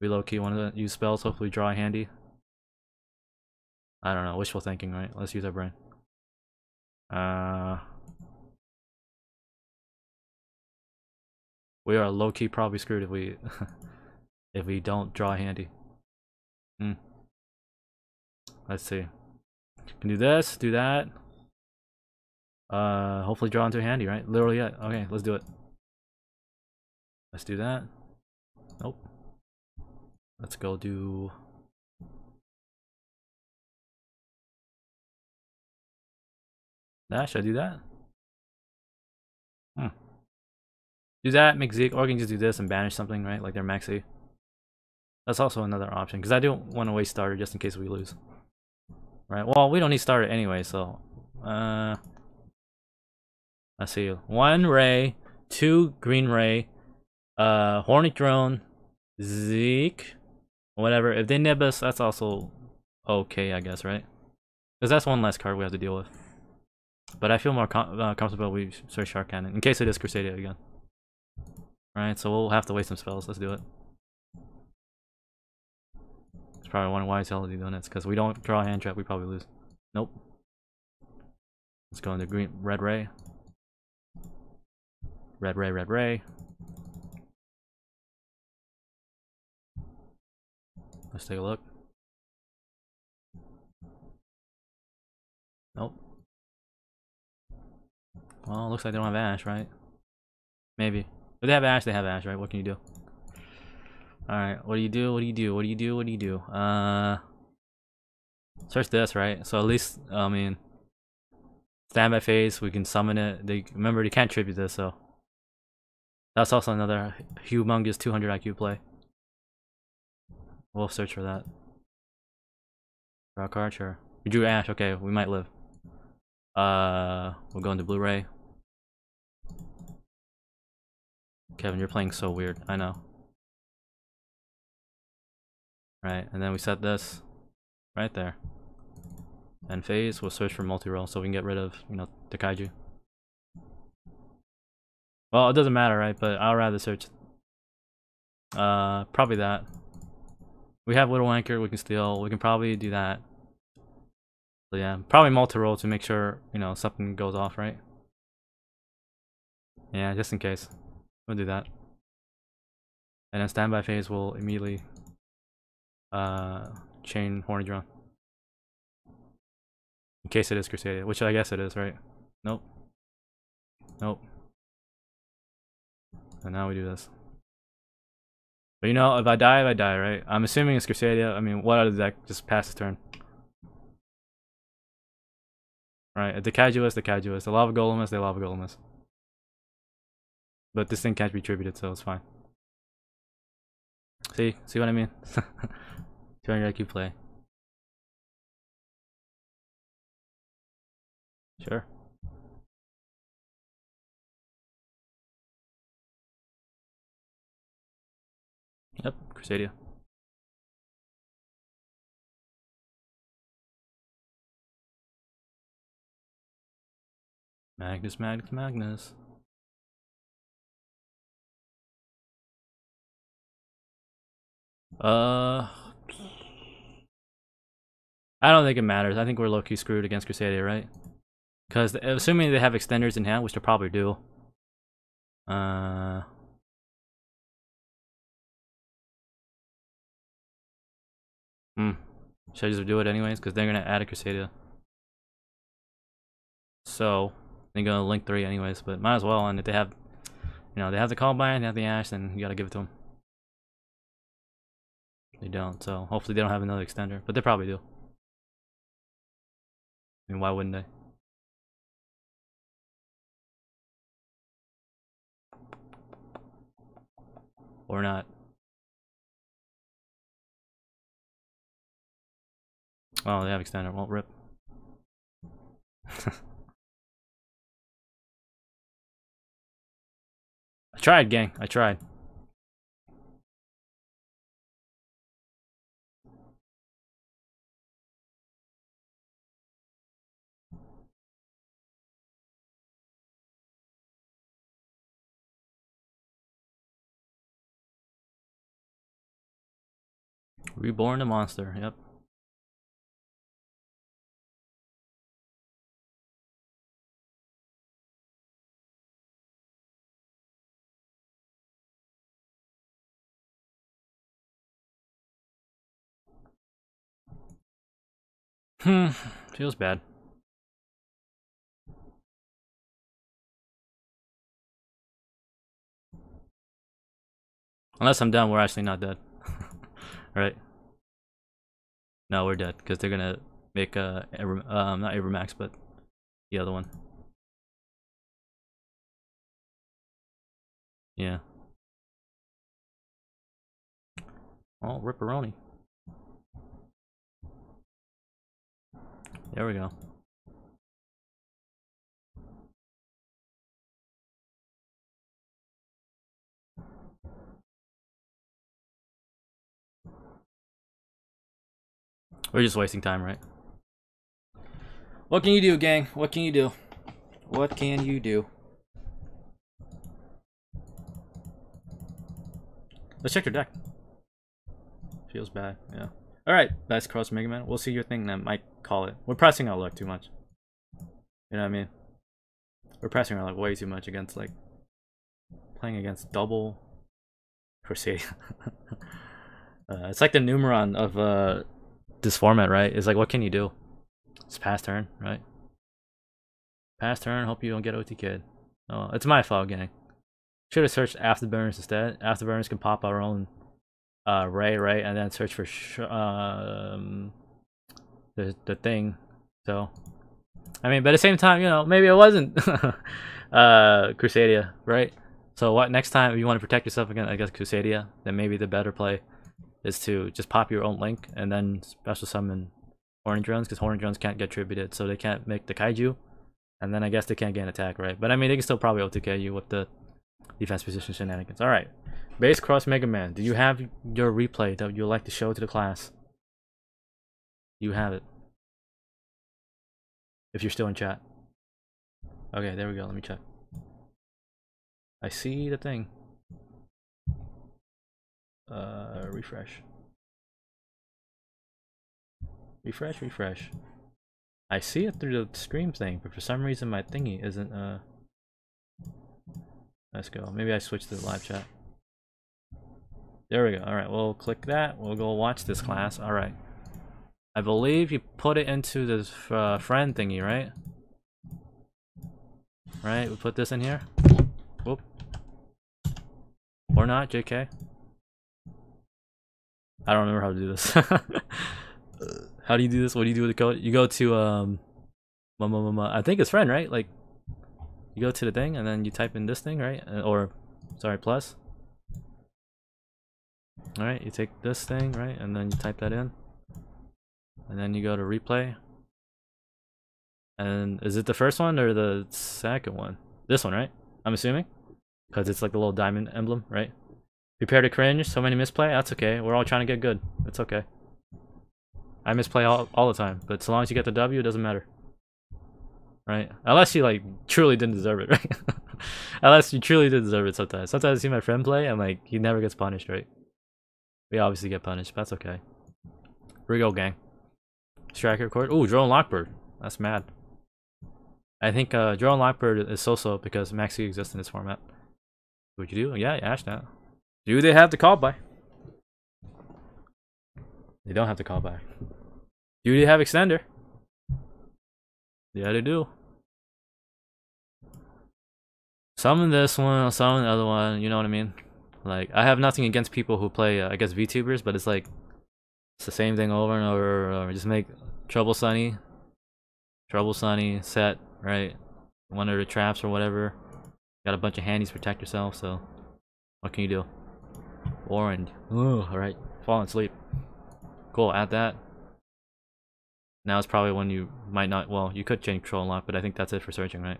We low-key want to use spells, hopefully draw handy. I don't know, wishful thinking, right? Let's use our brain. Uh... We are low-key probably screwed if we... if we don't draw handy. Hmm. Let's see. Can do this, do that. Uh, hopefully draw into handy, right? Literally it. Okay, let's do it. Let's do that. Nope. Let's go do... That, should I do that? Hmm. Do that, make Zeke, or I can just do this and banish something, right? Like their Maxi. That's also another option, because I don't want to waste starter just in case we lose. Right, well, we don't need starter anyway, so... Uh... Let's see. One Raye, two Green Ray, uh, Hornet Drone, Zeke, whatever. If they nib us, that's also okay, I guess, right? Because that's one less card we have to deal with. But I feel more com uh, comfortable we search Shark Cannon, in case it is Crusadia again. Right, so we'll have to waste some spells. Let's do it. It's probably one why is hell doing this, because we don't draw a hand trap, we probably lose. Nope. Let's go into green red ray. Red ray, red ray. Let's take a look. Nope. Well, looks like they don't have Ash, right? Maybe. If they have Ash, they have Ash, right? What can you do? Alright, what do you do? What do you do? What do you do? What do you do? Uh... Search this, right? So at least, I mean... Standby phase, we can summon it. They Remember, they can't tribute this, so... That's also another humongous 200 IQ play. We'll search for that. Rock Archer. We drew Ash, okay, we might live. Uh, we'll go into Blu-ray. Kevin, you're playing so weird, I know. Right, and then we set this right there. And phase, we'll search for Multirole so we can get rid of, you know, the kaiju. Well, it doesn't matter, right? But I'll rather search. Uh, probably that. We have Widow Anchor, we can steal, we can probably do that. So yeah, probably Multirole to make sure, you know, something goes off, right? Yeah, just in case. We'll do that. And then standby phase will immediately uh, chain Horny Drone. In case it is Crusadia, which I guess it is, right? Nope. Nope. And now we do this. But you know, if I die, if I die, right? I'm assuming it's Crusadia. I mean, what other deck just pass the turn? Right, the is the is. The Lava Golem is the Lava Golem is. But this thing can't be tributed, so it's fine. See? See what I mean? 200 IQ play. Sure. Magnus, Magnus, Magnus. Uh, I don't think it matters. I think we're low-key screwed against Crusadia, right? Because assuming they have extenders in hand, which they probably do. Uh, Hmm. Should I just do it anyways? Because they're gonna add a Crusadia. So they're gonna link three anyways, but might as well. And if they have, you know, they have the Columbine, they have the Ash, then you gotta give it to them. They don't, so hopefully they don't have another extender, but they probably do. I mean, why wouldn't they? Or not. Oh, they have extender. Won't rip. I tried, gang. I tried. Reborn a monster, yep. Hmm, feels bad. Unless I'm done, we're actually not dead. right? No, we're dead, because they're gonna make a, um, not Avramax, but the other one. Yeah. Oh, Ripperoni. There we go. We're just wasting time, right? What can you do, gang? What can you do? What can you do? Let's check your deck. Feels bad, yeah. Alright, that's Cross Mega Man. We'll see your thing then. might call it. We're pressing our luck too much. You know what I mean? We're pressing our luck way too much against like playing against double Crusade. uh, it's like the Numeron of uh, this format, right? It's like what can you do? It's pass turn, right? Pass turn, hope you don't get OTK'd. Oh, it's my fault, gang. Should have searched afterburners instead. Afterburners can pop our own uh, Raye, right? And then search for um, the the thing. So, I mean, but at the same time, you know, maybe it wasn't uh, Crusadia, right? So what next time if you want to protect yourself against I guess Crusadia, then maybe the better play is to just pop your own link and then special summon Horny drones because Horny drones can't get tributed, so they can't make the kaiju, and then I guess they can't get an attack, right? But I mean, they can still probably OTK you with the defense position shenanigans. All right, base cross Mega Man. Do you have your replay that you'd like to show to the class? You have it. If you're still in chat. Okay, there we go. Let me check. I see the thing. Uh, refresh. Refresh, refresh. I see it through the stream thing, but for some reason my thingy isn't, uh... Let's go. Maybe I switched to the live chat. There we go. Alright, we'll click that. We'll go watch this class. Alright. I believe you put it into this uh, friend thingy, right? Right, we put this in here. Whoop. Or not, JK. I don't remember how to do this. how do you do this? What do you do with the code? You go to um, I think it's friend, right? Like, you go to the thing and then you type in this thing, right? Uh, or, sorry, plus. All right, you take this thing, right, and then you type that in, and then you go to replay. And is it the first one or the second one? This one, right? I'm assuming, because it's like the little diamond emblem, right? Prepare to cringe. So many misplay. That's okay. We're all trying to get good. It's okay. I misplay all, all the time, but so long as you get the W, it doesn't matter. Right? Unless you like truly didn't deserve it, right? Unless you truly did deserve it sometimes. Sometimes I see my friend play and like he never gets punished, right? We obviously get punished, but that's okay. Here we go, gang. Striker record. Ooh, drone lockbird. That's mad. I think uh, drone lockbird is so-so because Maxi exists in this format. What you do? Yeah, Ash now. Do they have the call by? They don't have to call back. Do they have extender? Yeah, they do. Summon this one, summon the other one, you know what I mean? Like, I have nothing against people who play, uh, I guess, VTubers, but it's like, it's the same thing over and over, or just make Trouble Sunny, Trouble Sunny, set, right? One of the traps or whatever. Got a bunch of handies, protect yourself, so what can you do? Orange. Ooh, alright. Fall asleep. Cool, add that. Now it's probably when you might not, well, you could change control lock, but I think that's it for searching, right?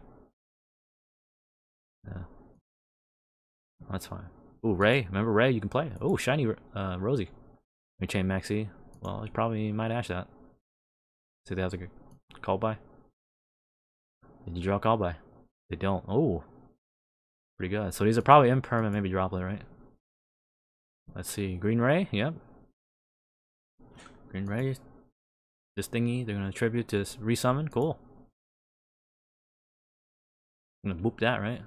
Yeah. That's fine. Ooh, Raye. Remember Raye? You can play. Oh, shiny uh, Rosie. We chain Maxi. Well, he probably might ash that. See, they have a good call by. Did you draw call by? They don't. Oh. Pretty good. So these are probably impermanent, maybe droplet, right? Let's see. Green Ray? Yep. Green Ray. This thingy, they're gonna attribute to resummon. Cool. I'm gonna boop that, right?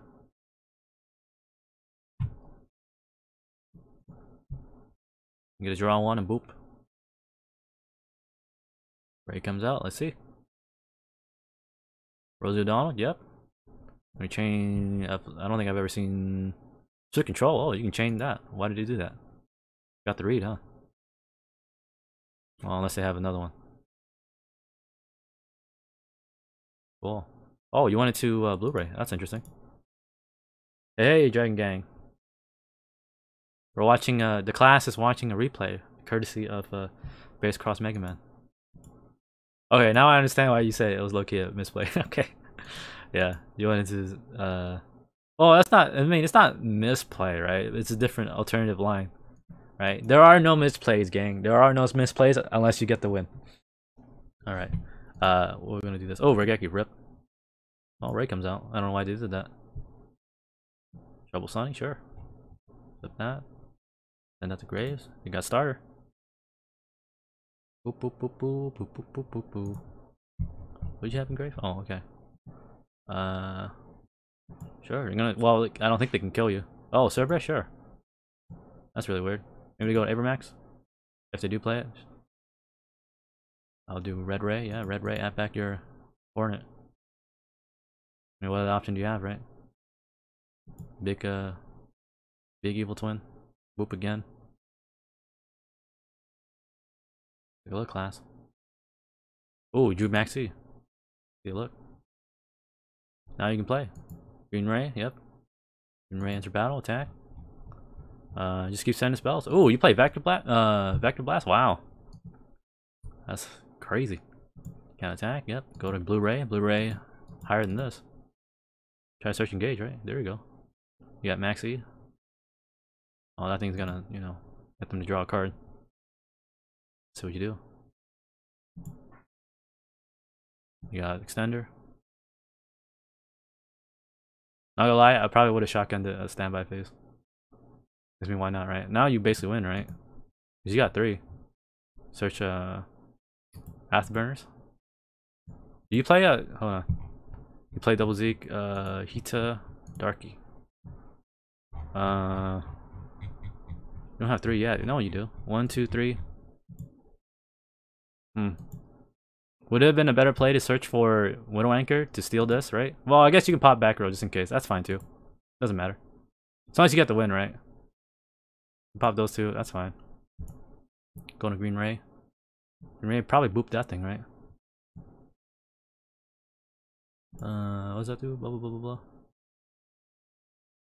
You get a draw one and boop. Raye comes out. Let's see. Rosie O'Donnell. Yep. Let me chain. I don't think I've ever seen. Switch control. Oh, you can chain that. Why did he do that? Got the read, huh? Well, unless they have another one. Cool. Oh, you wanted to uh, Blu-ray. That's interesting. Hey, Dragon Gang. We're watching, uh, the class is watching a replay, courtesy of uh, Base Cross Mega Man. Okay, now I understand why you say it was low-key a misplay. okay. Yeah, you wanted to, uh... Well, that's not, I mean, it's not misplay, right? It's a different alternative line, right? There are no misplays, gang. There are no misplays unless you get the win. Alright. Uh, we're gonna do this. Oh, Raigeki, rip. Oh, Raye comes out. I don't know why they did that. Trouble Sunny, sure. Flip that. Send that to Graves. You got starter. Boop boop boop boop boop boop boop boop boop. What did you have in Grave? Oh, okay. Uh, sure. You're gonna. Well, I don't think they can kill you. Oh, Cerberus, sure. That's really weird. Maybe go to Avramax if they do play it. I'll do Red Ray. Yeah, Red Ray. Add back your Hornet. I mean, what other option do you have, right? Big, uh, big evil twin. Whoop again. Take a look, class. Oh, drew Maxi. Take a look. Now you can play. Green Ray, yep. Green Ray enter battle, attack. Uh, just keep sending spells. Oh, you play Vector Blast? Uh, Vector Blast? Wow. That's crazy. Can attack, yep. Go to Blu-ray. Blu-ray higher than this. Try to search engage, right? There you go. You got Maxi. Oh, that thing's gonna, you know, get them to draw a card. See what you do. You got extender. Not gonna lie, I probably would have shotgunned a standby phase. I mean, why not, right? Now you basically win, right? Because you got three. Search, uh, Afterburners. Do you play, uh, hold on. You play Double Zeke, uh, Hita, Darky. Uh, you don't have three yet. No, you do. One, two, three. Hmm. Would it have been a better play to search for Widow Anchor to steal this, right? Well, I guess you can pop back row just in case. That's fine too. Doesn't matter. As long as you get the win, right? Pop those two, that's fine. Going to Green Ray. Green Ray probably booped that thing, right? Uh, what does that do? Blah, blah, blah, blah, blah.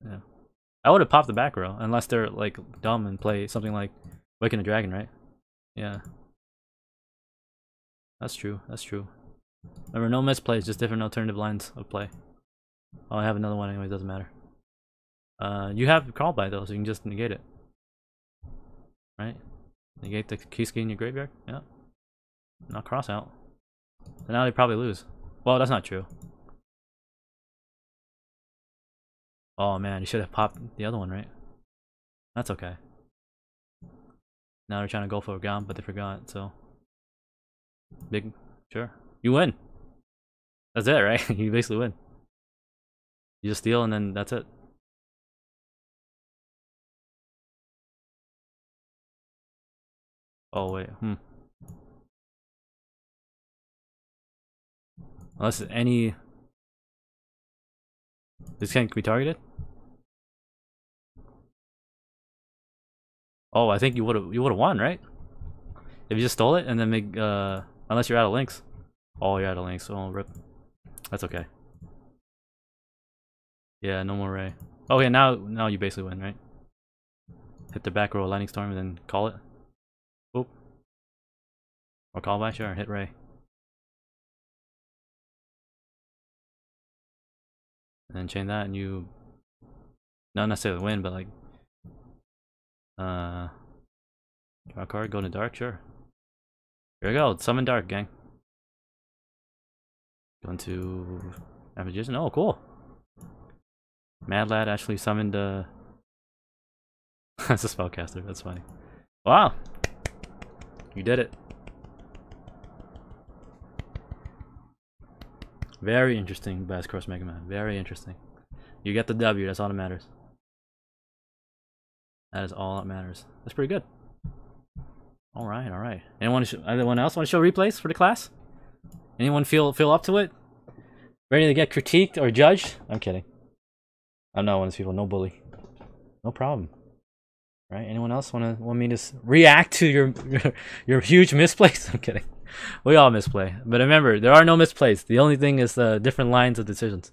Yeah. I would have popped the back row, unless they're, like, dumb and play something like Waking the Dragon, right? Yeah. That's true, that's true. Remember, no misplays, just different alternative lines of play. Oh, I have another one anyway, doesn't matter. Uh, you have call by though, so you can just negate it. Right? Negate the key in your graveyard? Yeah. Not cross out. So now they probably lose. Well, that's not true. Oh man, you should have popped the other one, right? That's okay. Now they're trying to go for a gun, but they forgot, so. Big, sure. You win. That's it, right? you basically win. You just steal and then that's it. Oh wait, hmm. Unless any this can't be targeted? Oh, I think you would have you would have won, right? If you just stole it and then make uh unless you're out of links. Oh, you're out of links. Oh, rip. That's okay. Yeah, no more Raye. Okay, now now you basically win, right? Hit the back row lightning storm and then call it. Oop. Or call by sure, hit Raye. And then chain that and you not necessarily win, but like uh draw a card, go into dark, sure. Here we go, summon dark gang. Going to Magician. Oh cool. Mad Lad actually summoned uh That's a spellcaster, that's funny. Wow! You did it. Very interesting, Bass Cross Mega Man. Very interesting. You get the W, that's all that matters. That is all that matters. That's pretty good. Alright, alright. Anyone anyone else want to show replays for the class? Anyone feel feel up to it? Ready to get critiqued or judged? I'm kidding. I'm not one of those people, no bully. No problem. Right? Anyone else wanna want me to react to your your, your huge misplays? I'm kidding we all misplay. But remember, there are no misplays. The only thing is uh, different lines of decisions.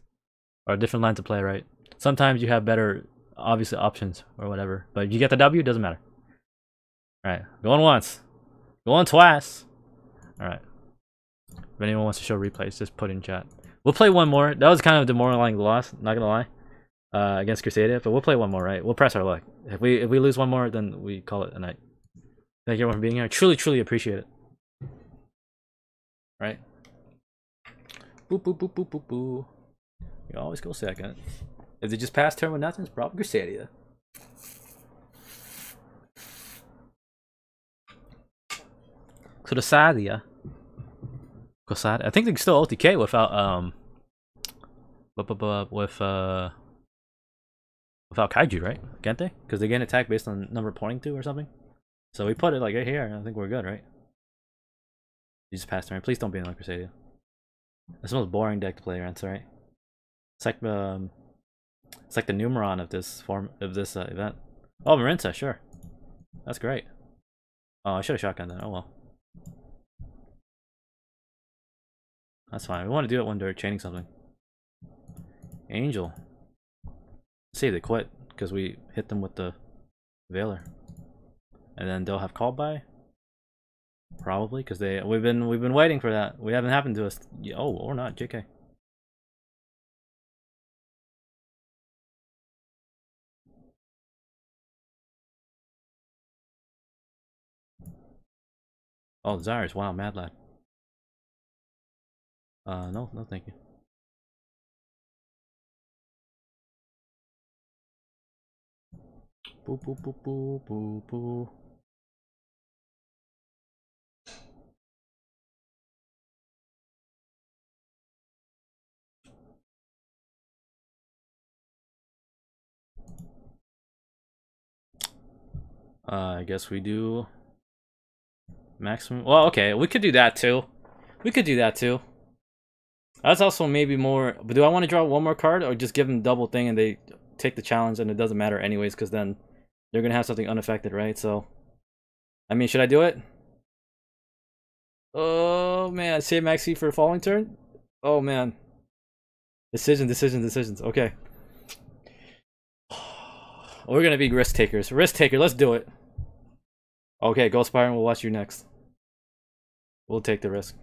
Or different lines of play, right? Sometimes you have better, obviously, options or whatever. But you get the W, doesn't matter. Alright, going once. Going twice. Alright. If anyone wants to show replays, just put in chat. We'll play one more. That was kind of demoralizing loss, not gonna lie. Uh, against Crusadia, but we'll play one more, right? We'll press our luck. If we if we lose one more, then we call it a night. Thank you everyone for being here. I Truly, truly appreciate it right? Boop, boop, boop, boop, boop, boop. You always go second. If they just pass turn with nothing, it's probably Grisadia. So the Sadia. Cosad. I think they can still OTK without um with uh without kaiju, right? Can't they? Because they get attack based on number pointing to or something. So we put it like right here, I think we're good, right? You just passed turn. Please don't be in Crusadia. It's the most boring deck to play against, right? It's like um, it's like the Numeron of this form of this uh, event. Oh, Marinta, sure. That's great. Oh, I should have shotgun that. Oh well. That's fine. We want to do it when they're chaining something. Angel. See, they quit because we hit them with the Veiler. And then they'll have called by. Probably because they we've been we've been waiting for that. We haven't happened to us. Oh, or not, JK. Oh, Zyrus. Wow, Mad Lad. Uh, no, no, thank you. Boo, boo, boo, boo, boo, boo. Uh, I guess we do maximum. Well, okay, we could do that too. We could do that too. That's also maybe more. But do I want to draw one more card or just give them double thing and they take the challenge and it doesn't matter anyways because then they're gonna have something unaffected, right? So, I mean, should I do it? Oh man, save Maxi for falling turn. Oh man. Decision, decision, decisions. Okay. We're gonna be risk takers. Risk taker, let's do it. Okay, Ghost Byron, we'll watch you next. We'll take the risk.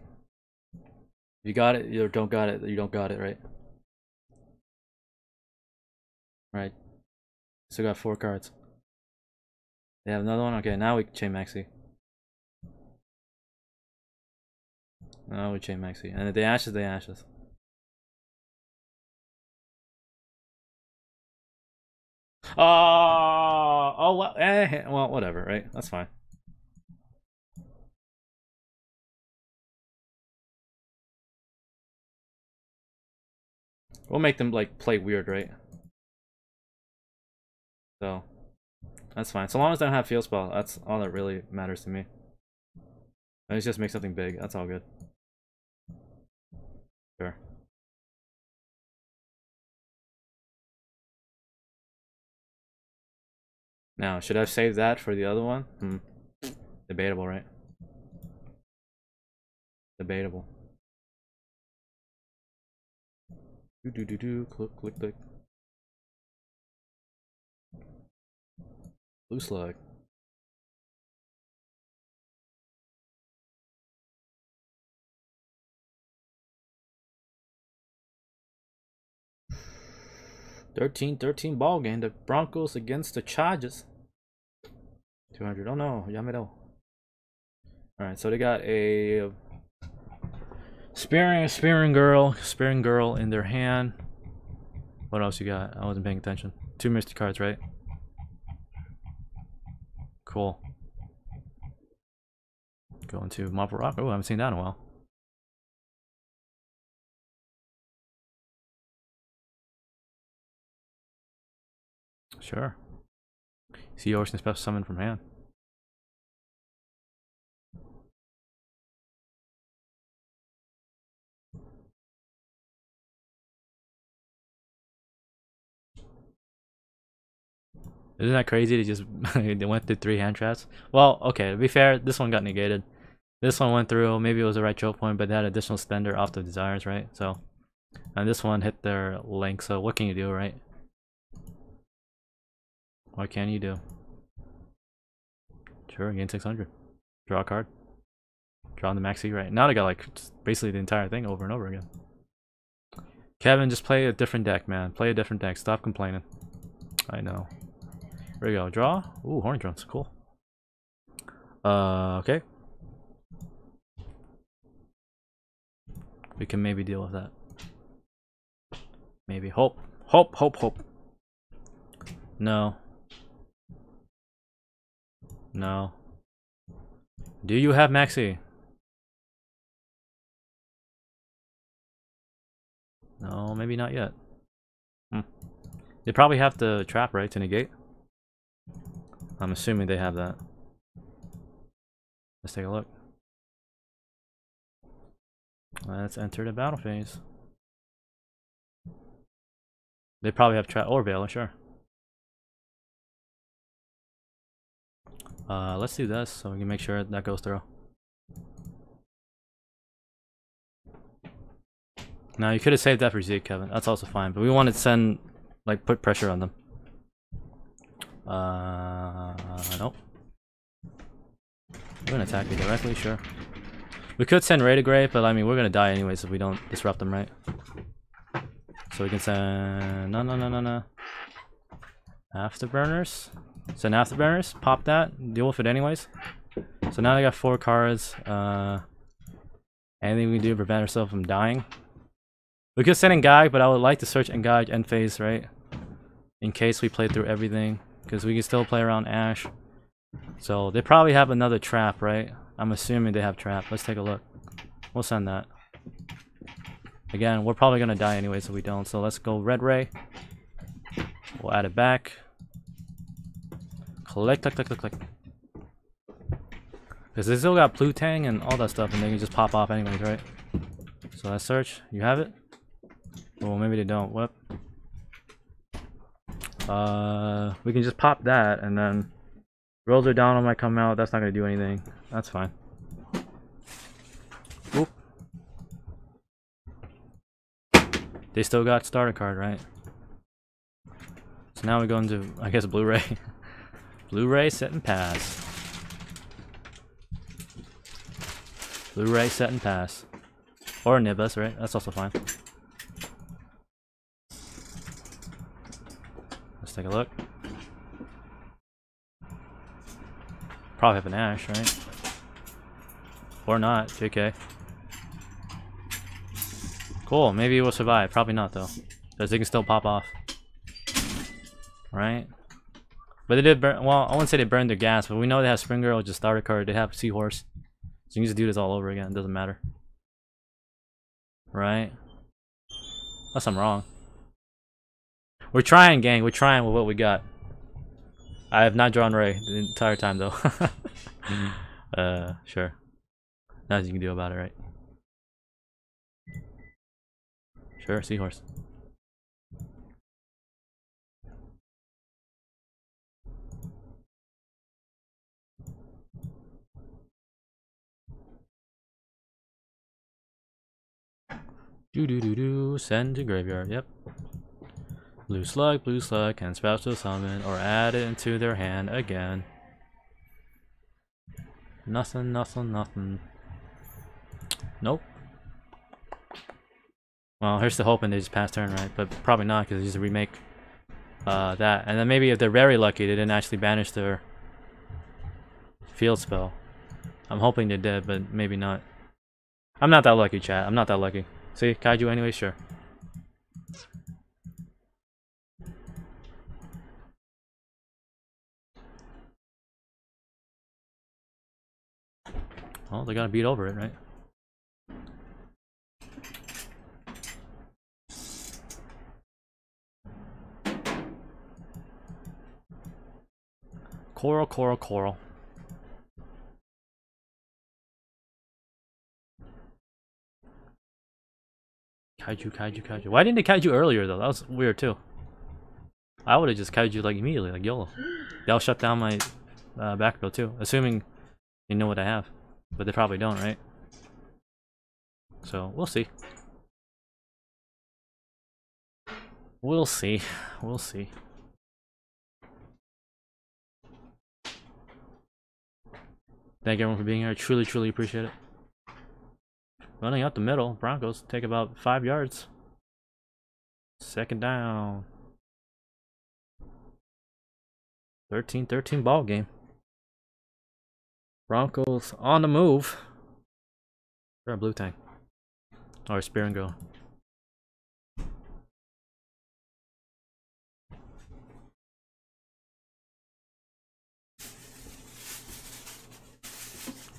You got it, you don't got it, you don't got it, right? Right. Still got four cards. They have another one? Okay, now we chain Maxi. Now we chain Maxi. And if they ashes, they ashes. Oh, oh well, eh, well, whatever, right? That's fine. We'll make them like play weird, right? So that's fine. So long as they don't have field spell, that's all that really matters to me. Let's just make something big. That's all good. Now, should I save that for the other one? Hmm. Debatable, right? Debatable. Do do do do. Click click click. Blue slug. Thirteen, thirteen ball game. The Broncos against the Chargers. 200. Oh no, Yamado. Alright, so they got a spearing, spearing girl, spearing girl in their hand. What else you got? I wasn't paying attention. Two mystery cards, right? Cool. Going to Marble Rock. Oh, I haven't seen that in a while. Sure. See Ocean Special Summon from hand. Isn't that crazy? They just they went through three hand traps. Well, okay. To be fair, this one got negated. This one went through. Maybe it was the right choke point, but they had additional spender off the desires, right? So, and this one hit their link. So what can you do, right? What can you do? Sure, gain 600. Draw a card. Draw the maxi, right? Now they got like basically the entire thing over and over again. Kevin, just play a different deck, man. Play a different deck. Stop complaining. I know. Here we go. Draw. Ooh, horn drums. Cool. Uh, okay. We can maybe deal with that. Maybe. Hope. Hope, hope, hope. No. No. Do you have Maxi? No, maybe not yet. Hmm. They probably have the trap, right, to negate? I'm assuming they have that. Let's take a look. Let's enter the battle phase. They probably have trap or Veiler, sure. Uh, let's do this so we can make sure that goes through. Now you could have saved that for Zeke, Kevin. That's also fine, but we want to send, like, put pressure on them. Uh, nope. We're gonna attack me directly, sure. We could send Raye to Grave, but I mean, we're gonna die anyways if we don't disrupt them, right? So we can send... No, no, no, no, no. Afterburners. Send Afterburners. Pop that. Deal with it anyways. So now I got four cards. Uh, anything we can do to prevent ourselves from dying. We could send Engage, but I would like to search Engage end phase, right? In case we play through everything. Because we can still play around Ash. So they probably have another trap, right? I'm assuming they have trap. Let's take a look. We'll send that. Again, we're probably going to die anyway, so we don't. So let's go Red Ray. We'll add it back. Click, click, click, click, click. Because they still got Plutang and all that stuff, and they can just pop off anyways, right? So let's search. You have it? Well, maybe they don't. What? Uh, we can just pop that, and then Rolls are down might come out. That's not going to do anything. That's fine. Oop. They still got starter card, right? So now we go into, I guess, Blu-ray. Blu-ray set and pass. Blu-ray set and pass. Or Nibus, right? That's also fine. Let's take a look. Probably have an Ash, right? Or not, JK. Cool, maybe it will survive. Probably not, though. Because they can still pop off. Right? But they did burn, well, I wouldn't say they burned their gas, but we know they have Spring Girl, just starter card. They have Seahorse. So you can just do this all over again. It doesn't matter. Right? Unless I'm wrong. We're trying, gang. We're trying with what we got. I have not drawn Raye the entire time, though. uh, sure. Nothing you can do about it, right? Sure, seahorse. Do do do do, send to graveyard, yep. Blue slug, blue slug can special summon or add it into their hand again. Nothing, nothing, nothing. Nope. Well, here's the hoping they just pass turn, right? But probably not, because they just remake uh, that. And then maybe if they're very lucky, they didn't actually banish their field spell. I'm hoping they did, but maybe not. I'm not that lucky, chat. I'm not that lucky. See, kaiju anyway, sure. Well, they gotta beat over it, right? Coral, coral, coral. Kaiju, kaiju, kaiju. Why didn't they kaiju earlier though? That was weird too. I would have just kaiju like immediately, like YOLO. They'll shut down my uh, back row too, assuming they know what I have. But they probably don't, right? So, we'll see. We'll see. We'll see. Thank everyone for being here. I truly, truly appreciate it. Running out the middle. Broncos take about five yards. Second down. 13-13 ball game. Broncos on the move. Or a blue tank. Or spear and go.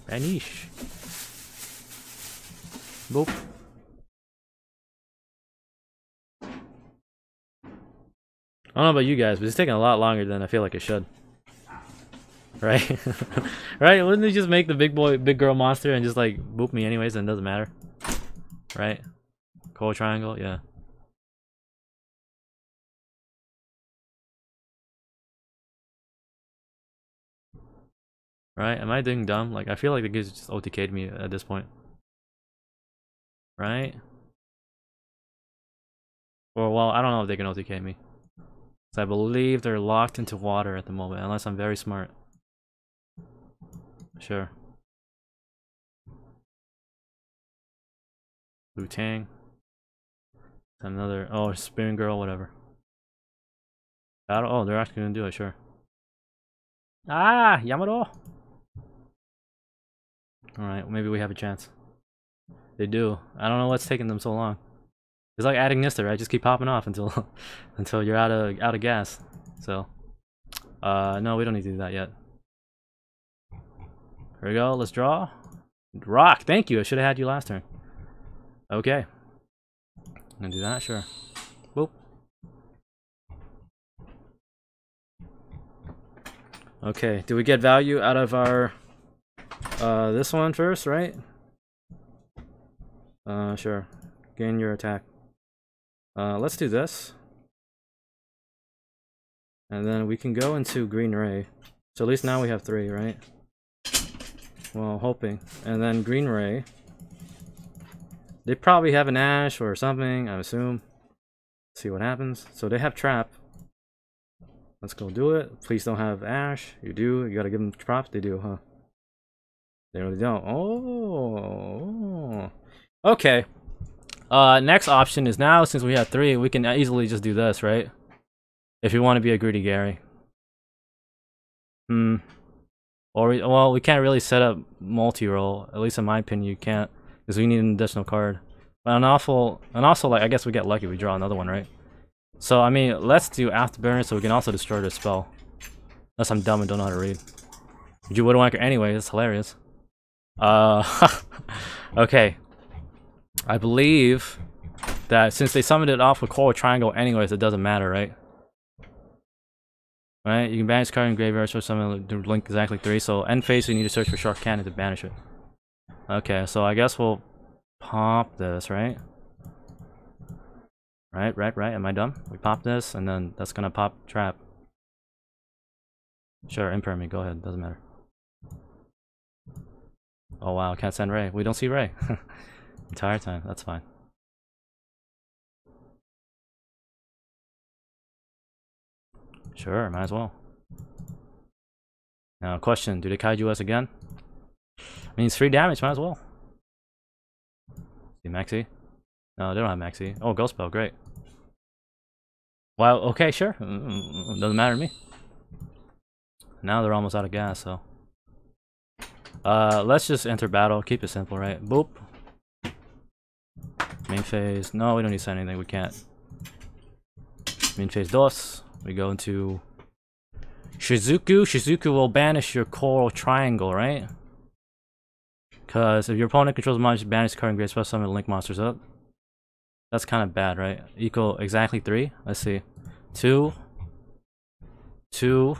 Banish. Boop. I don't know about you guys, but it's taking a lot longer than I feel like it should. Right? right? Wouldn't they just make the big boy, big girl monster and just like boop me anyways and it doesn't matter? Right? Cold triangle, yeah. Right? Am I doing dumb? Like, I feel like the kids just OTK'd me at this point. Right? Or, well, I don't know if they can OTK me. I believe they're locked into water at the moment, unless I'm very smart. Sure. Wu Tang. Another, oh, Spin Girl, whatever. Battle, oh, they're actually gonna do it, sure. Ah, Yamato! Alright, maybe we have a chance. They do. I don't know what's taking them so long. It's like adding Nister, right? Just keep popping off until until you're out of out of gas. So uh no, we don't need to do that yet. Here we go, let's draw. Rock, thank you. I should have had you last turn. Okay. I'm gonna do that, sure. Boop. Okay, do we get value out of our uh, this one first, right? Uh, sure. Gain your attack. Uh, let's do this. And then we can go into Green Ray. So at least now we have three, right? Well, hoping. And then Green Ray. They probably have an Ash or something, I assume. see what happens. So they have Trap. Let's go do it. Please don't have Ash. You do. You gotta give them props. They do, huh? They really don't. Oh. Okay. Uh, next option is now, since we have three, we can easily just do this, right? If you want to be a greedy Gary. Hmm. Or, we, well, we can't really set up Multirole. At least in my opinion, you can't. Because we need an additional card. But an awful, and also, like, I guess we get lucky we draw another one, right? So, I mean, let's do Afterburner so we can also destroy the spell. Unless I'm dumb and don't know how to read. You would wanker anyway, it's hilarious. Uh, okay. I believe that since they summoned it off with Coral Triangle anyways, it doesn't matter, right? Right? You can banish card in graveyard, so summon to link exactly three. So end phase, you need to search for Shark Cannon to banish it. Okay, so I guess we'll pop this, right? Right, right, right. Am I dumb? We pop this, and then that's gonna pop trap. Sure, imperm me. Go ahead. Doesn't matter. Oh wow, can't send Raye. We don't see Raye. Entire time. That's fine. Sure, might as well. Now, question: Do they kaiju us again? I mean, it's free damage. Might as well. See Maxi? No, they don't have Maxi. Oh, Ghost Belle. Great. Well, Okay, sure. Mm, mm, mm, doesn't matter to me. Now they're almost out of gas, so. Uh, let's just enter battle. Keep it simple, right? Boop. Main phase. No, we don't need to send anything. We can't. Main phase DOS. We go into Shizuku. Shizuku will banish your coral triangle, right? Because if your opponent controls monsters, banish card and great special summon link monsters up. That's kind of bad, right? Equal exactly three. Let's see. Two. Two.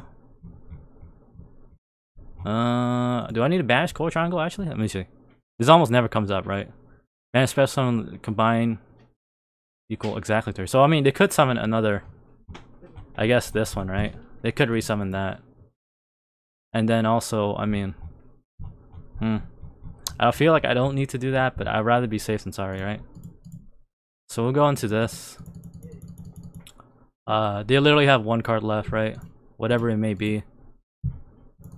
Uh, do I need to banish Coral Triangle actually? Let me see. This almost never comes up, right? Banish special summon combine equal exactly three. So I mean, they could summon another. I guess this one, right? They could resummon that. And then also, I mean, hmm. I feel like I don't need to do that, but I'd rather be safe than sorry, right? So we'll go into this. Uh, they literally have one card left, right? Whatever it may be.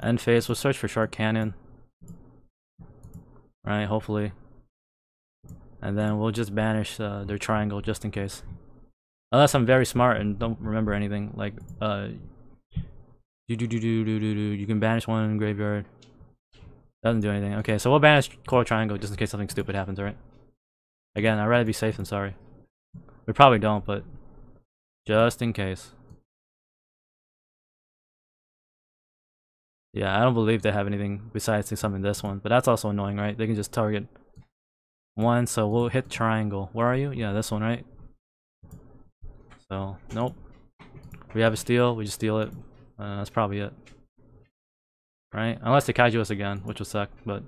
End phase, we'll search for Shark Cannon. Right, hopefully. And then we'll just banish uh, their triangle just in case. Unless I'm very smart and don't remember anything. Like, uh, do do do do do do do. You can banish one graveyard. Doesn't do anything. Okay, so we'll banish Coral Triangle just in case something stupid happens, right? Again, I'd rather be safe than sorry. We probably don't, but just in case. Yeah, I don't believe they have anything besides summon this one, but that's also annoying, right? They can just target one, so we'll hit triangle. Where are you? Yeah, this one, right? So, nope. We have a steal, we just steal it. Uh, that's probably it. Right? Unless they kaiju us again, which will suck, but...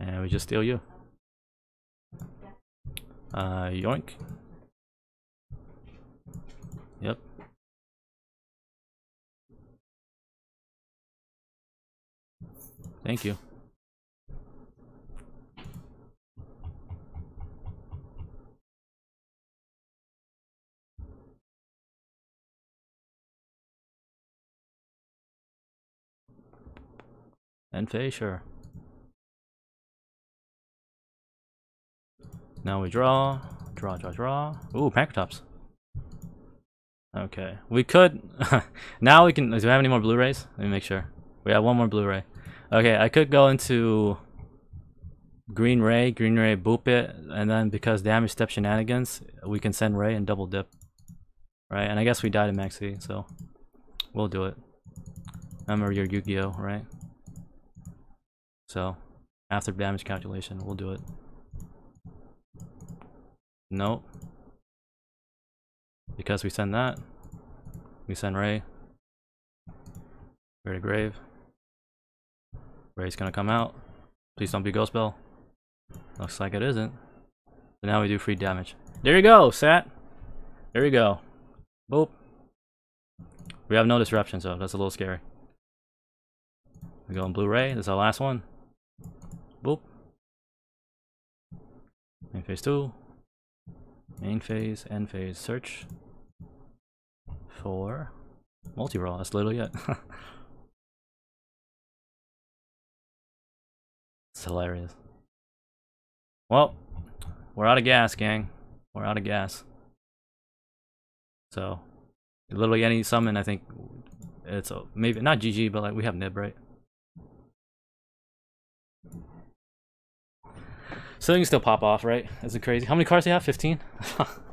And we just steal you. Uh, yoink. Yep. Thank you. And sure. Now we draw, draw, draw, draw. Ooh, Pankratops. Okay, we could. now we can. Do we have any more Blu-rays? Let me make sure. We have one more Blu-ray. Okay, I could go into Green Ray, Green Ray, boop it, and then because damage step shenanigans, we can send Raye and double dip. Right, and I guess we died in Maxi, so we'll do it. Remember your Yu-Gi-Oh, right? So, after damage calculation, we'll do it. Nope. Because we send that, we send Raye. Raye to grave. Raye's gonna come out. Please don't be Ghost Belle. Looks like it isn't. So now we do free damage. There you go, Sat. There you go. Boop. We have no disruption, so that's a little scary. We go in Blu-ray. This is our last one. Boop. Main phase 2. Main phase, end phase, search for Multirole. That's literally it. hilarious. Well, we're out of gas, gang. We're out of gas. So, literally any summon, I think it's a, maybe not GG, but like we have Nib, right? So they can still pop off, right? Is it crazy? How many cards do you have? 15?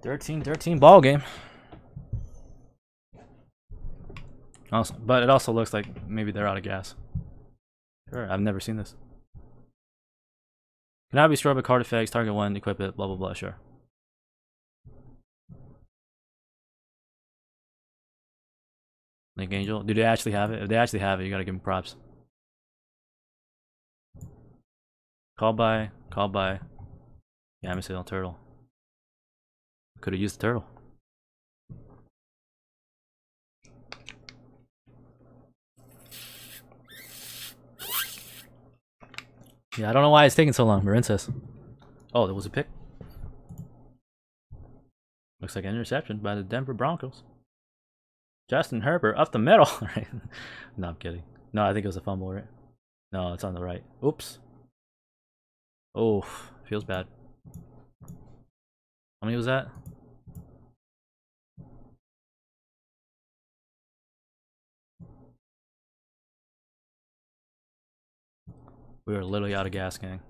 Thirteen, thirteen ball game. Also, but it also looks like maybe they're out of gas. Sure, I've never seen this. Cannot be destroyed by card effects, target one, equip it, blah blah blah, sure. Link Angel. Do they actually have it? If they actually have it, you gotta give them props. Call by, call by. Yeah, I'm saying turtle. Could have used the turtle. Yeah, I don't know why it's taking so long. Marincess. Oh, there was a pick. Looks like an interception by the Denver Broncos. Justin Herbert up the middle. No, I'm kidding. No, I think it was a fumble, right? No, it's on the right. Oops. Oh, feels bad. How many was that? We are literally out of gas, gang.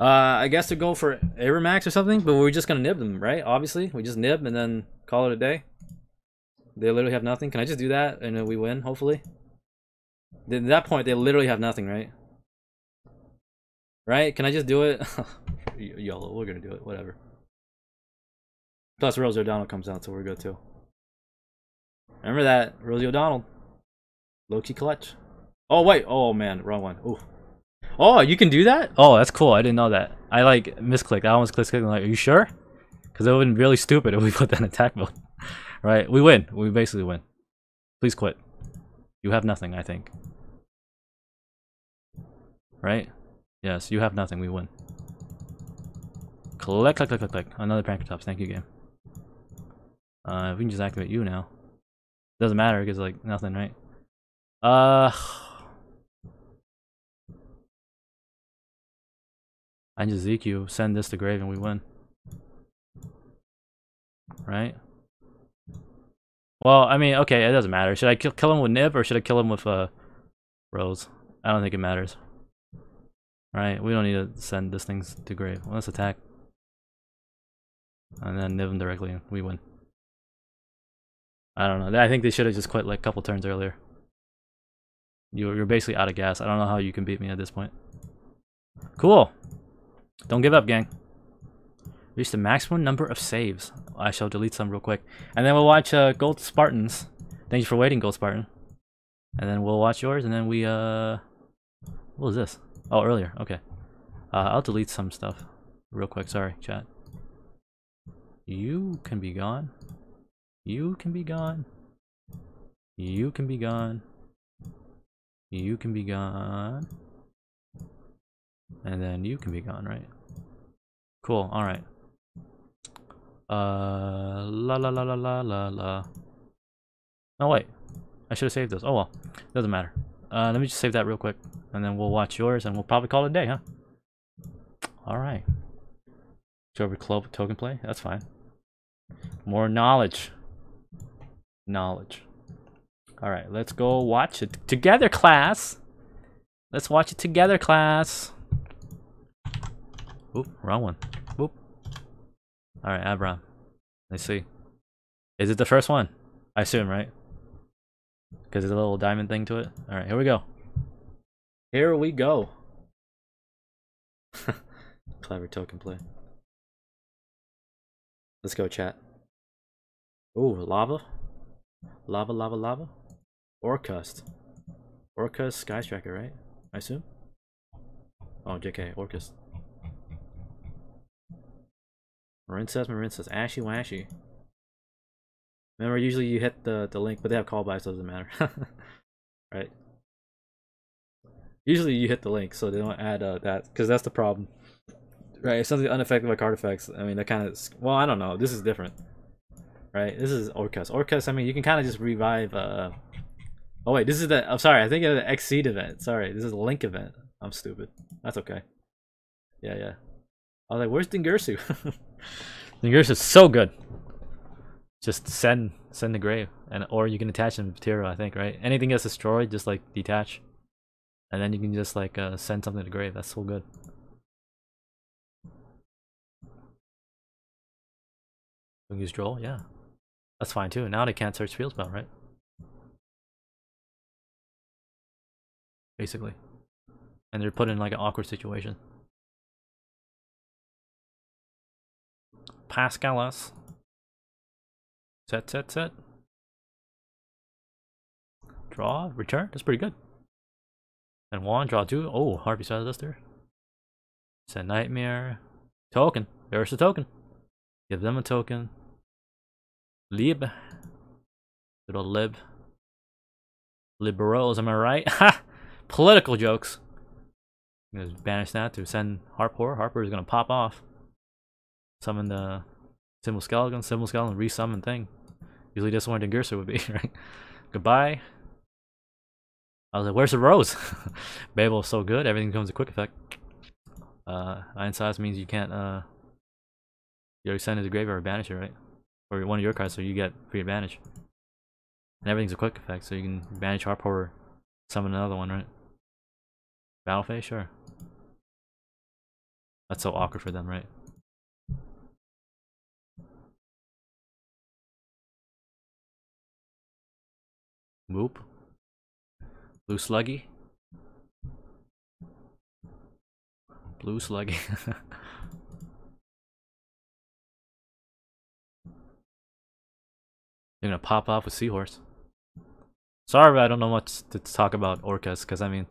Uh, I guess to go for Avramax or something, but we're just gonna nib them, right? Obviously, we just nib and then call it a day. They literally have nothing. Can I just do that and then we win, hopefully? At that point, they literally have nothing, right? Right? Can I just do it? YOLO, we're gonna do it, whatever. Plus, Rosie O'Donnell comes out, so we're good too. Remember that, Rosie O'Donnell. Low-key clutch. Oh, wait. Oh, man, wrong one. Ooh. Oh, you can do that? Oh, that's cool. I didn't know that. I like misclicked. I almost clicked. I'm Like, are you sure? Because it would have been really stupid if we put that in attack mode. right? We win. We basically win. Please quit. You have nothing, I think. Right? Yes, you have nothing. We win. Click, click, click, click, click. Another Pankratops. Thank you, game. Uh, we can just activate you now. Doesn't matter because like nothing, right? Uh. I just ZQ, send this to grave and we win. Right? Well, I mean, okay, it doesn't matter. Should I kill, kill him with Nib or should I kill him with uh, Rose? I don't think it matters. Right? We don't need to send this thing to grave. Well, let's attack. And then Nib him directly. And we win. I don't know. I think they should have just quit like a couple turns earlier. You're, you're basically out of gas. I don't know how you can beat me at this point. Cool. Don't give up, gang. Reach the maximum number of saves. I shall delete some real quick. And then we'll watch uh, Gold Spartans. Thank you for waiting, Gold Spartan. And then we'll watch yours, and then we, uh... What was this? Oh, earlier. Okay. Uh, I'll delete some stuff real quick. Sorry, chat. You can be gone. You can be gone. You can be gone. You can be gone. And then you can be gone, right? Cool, alright. Uh, la la la la la la la. Oh wait, I should have saved those. Oh well, doesn't matter. Uh, let me just save that real quick, and then we'll watch yours, and we'll probably call it a day, huh? Alright. Jover Club token play, that's fine. More knowledge knowledge. Alright, let's go watch it together, class. Let's watch it together, class. Oop, wrong one. Oop. Alright, Abram. Let's see. Is it the first one? I assume, right? Because there's a little diamond thing to it. Alright, here we go. Here we go. Clever token play. Let's go, chat. Ooh, lava? Lava, lava, lava? Orcust. Orcust Sky Striker, right? I assume? Oh, JK, Orcust. Marin says, Ashy Washy. Remember, usually you hit the, the link, but they have callbacks, so it doesn't matter. right? Usually you hit the link, so they don't add uh, that, because that's the problem. Right, if something unaffected by card effects, I mean, that kind of, well, I don't know, this is different right? This is Orcus. Orcus, I mean, you can kind of just revive. Uh... Oh wait, this is the. I'm sorry. I think of the Exceed event. Sorry, this is the Link event. I'm stupid. That's okay. Yeah, yeah. I was like, "Where's Dingirsu?" Dingirsu is so good. Just send send the grave, and or you can attach them to material. I think right. Anything gets destroyed, just like detach, and then you can just like uh, send something to grave. That's so good. Use Droll, yeah. That's fine too. Now they can't search field spell, right? basically. And they're put in like an awkward situation. Pascalis. Set, set, set. Draw, return. That's pretty good. And one, draw two. Oh, Harpy Shadow Duster. It's a nightmare. Token. There's the token. Give them a token. Lib. Little lib. Liberals, am I right? Ha! Political jokes. Just banish that to send Harper. Harper is gonna pop off. Summon the Cymbal Skeleton, Cymbal Skeleton, resummon thing. Usually this one Dingirsu would be, right? Goodbye. I was like, where's the rose? Babel is so good, everything comes a quick effect. Uh, Iron Size means you can't, uh, you already send it to the graveyard or banish it, right? Or one of your cards, so you get free advantage. And everything's a quick effect, so you can banish Harp or summon another one, right? Battle phase, sure. That's so awkward for them, right? Whoop. Blue Sluggy. Blue Sluggy. You're gonna pop off with Seahorse. Sorry, but I don't know much to talk about Orcust, because I mean,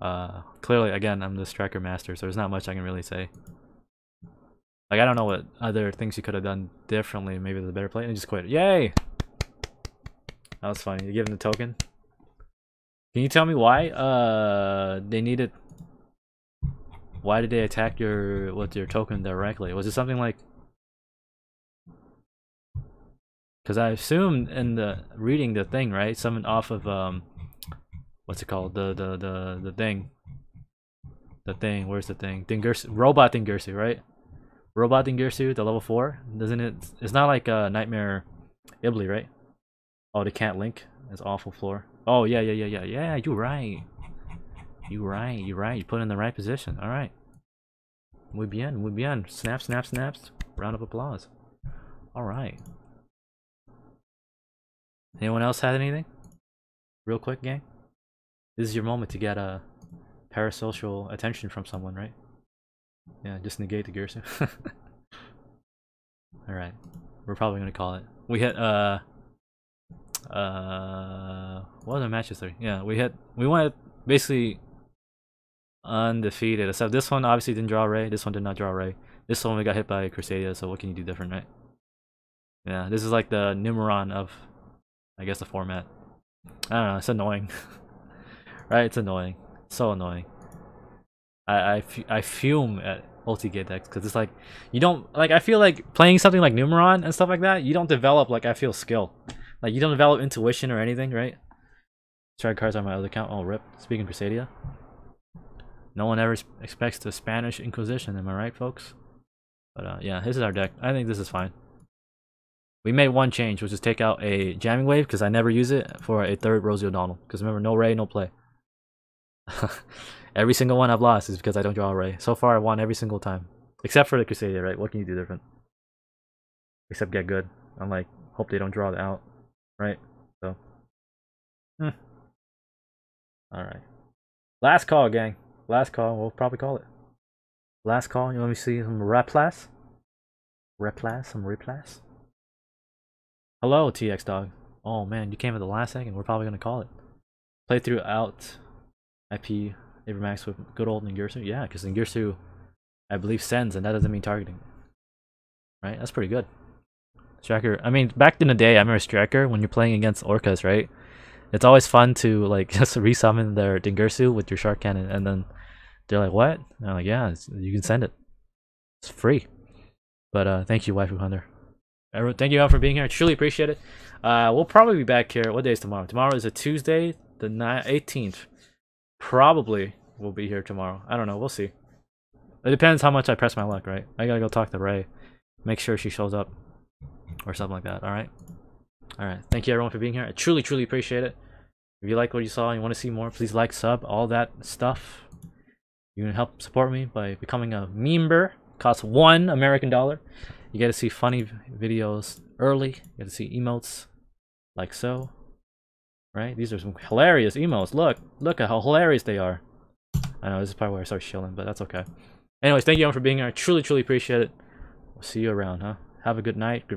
uh, clearly, again, I'm the striker master, so there's not much I can really say. Like, I don't know what other things you could have done differently, maybe the better play, and just quit. Yay! That was funny. You give him the token. Can you tell me why uh they needed why did they attack your with your token directly? Was it something like Cause I assumed in the reading the thing, right? Something off of um what's it called? The the the the thing. The thing, where's the thing? Dingirsu Robot Dingirsu, right? Robot Dingirsu, the level four. Doesn't it it's not like a uh, nightmare Ibly, right? Oh they can't link. It's awful floor. Oh, yeah, yeah, yeah, yeah. Yeah, you're right. You're right, you're right. You put in the right position. Alright. Muy bien, muy bien. Snap, snap, snaps. Round of applause. Alright. Anyone else had anything? Real quick, gang? This is your moment to get a uh, parasocial attention from someone, right? Yeah, just negate the gears. Alright. We're probably gonna call it. We hit, uh uh what other matches there? Yeah, we had we went basically undefeated. Except this one obviously didn't draw Raye. This one did not draw Raye. This one we got hit by a Crusadia, so what can you do different, right? Yeah, this is like the Numeron of I guess the format. I don't know, it's annoying. right? It's annoying. So annoying. I, I, I fume at multi-gate decks because it's like you don't like I feel like playing something like Numeron and stuff like that, you don't develop like I feel skill. Like, you don't develop intuition or anything, right? Strike cards on my other account. Oh, rip. Speaking Crusadia. No one ever expects the Spanish Inquisition, am I right, folks? But, uh, yeah, this is our deck. I think this is fine. We made one change, which is take out a Jamming Wave, because I never use it, for a third Rosie O'Donnell. Because remember, no Raye, no play. every single one I've lost is because I don't draw a Raye. So far, I won every single time. Except for the Crusadia, right? What can you do different? Except get good. I'm like, hope they don't draw it out right? So, hmm. all right. Last call, gang. Last call. We'll probably call it. Last call. You want me to see some replas? Replas? Some replas? Hello, TX Dog. Oh man, you came at the last second. We're probably gonna call it. Play throughout IP Avramax with good old Ningirsu. Yeah, because Ningirsu, I believe, sends, and that doesn't mean targeting. Right? That's pretty good. Striker. I mean, back in the day, I remember Striker when you're playing against Orcust, right? It's always fun to like just resummon their Dingirsu with your Shark Cannon, and then they're like, "What?" And I'm like, "Yeah, you can send it. It's free." But uh, thank you, Waifu Hunter. Thank you all for being here. I truly appreciate it. Uh, we'll probably be back here. What day is tomorrow? Tomorrow is a Tuesday, the 18th. Probably we'll be here tomorrow. I don't know. We'll see. It depends how much I press my luck, right? I gotta go talk to Raye. Make sure she shows up or something like that. All right. All right. Thank you everyone for being here. I truly, truly appreciate it. If you like what you saw and you want to see more, please like, sub, all that stuff. You can help support me by becoming a member. Costs one American dollar. You get to see funny videos early. You get to see emotes like so. Right? These are some hilarious emotes. Look, look at how hilarious they are. I know this is probably where I start chilling, but that's okay. Anyways, thank you all for being here. I truly, truly appreciate it. We'll see you around, huh? Have a good night.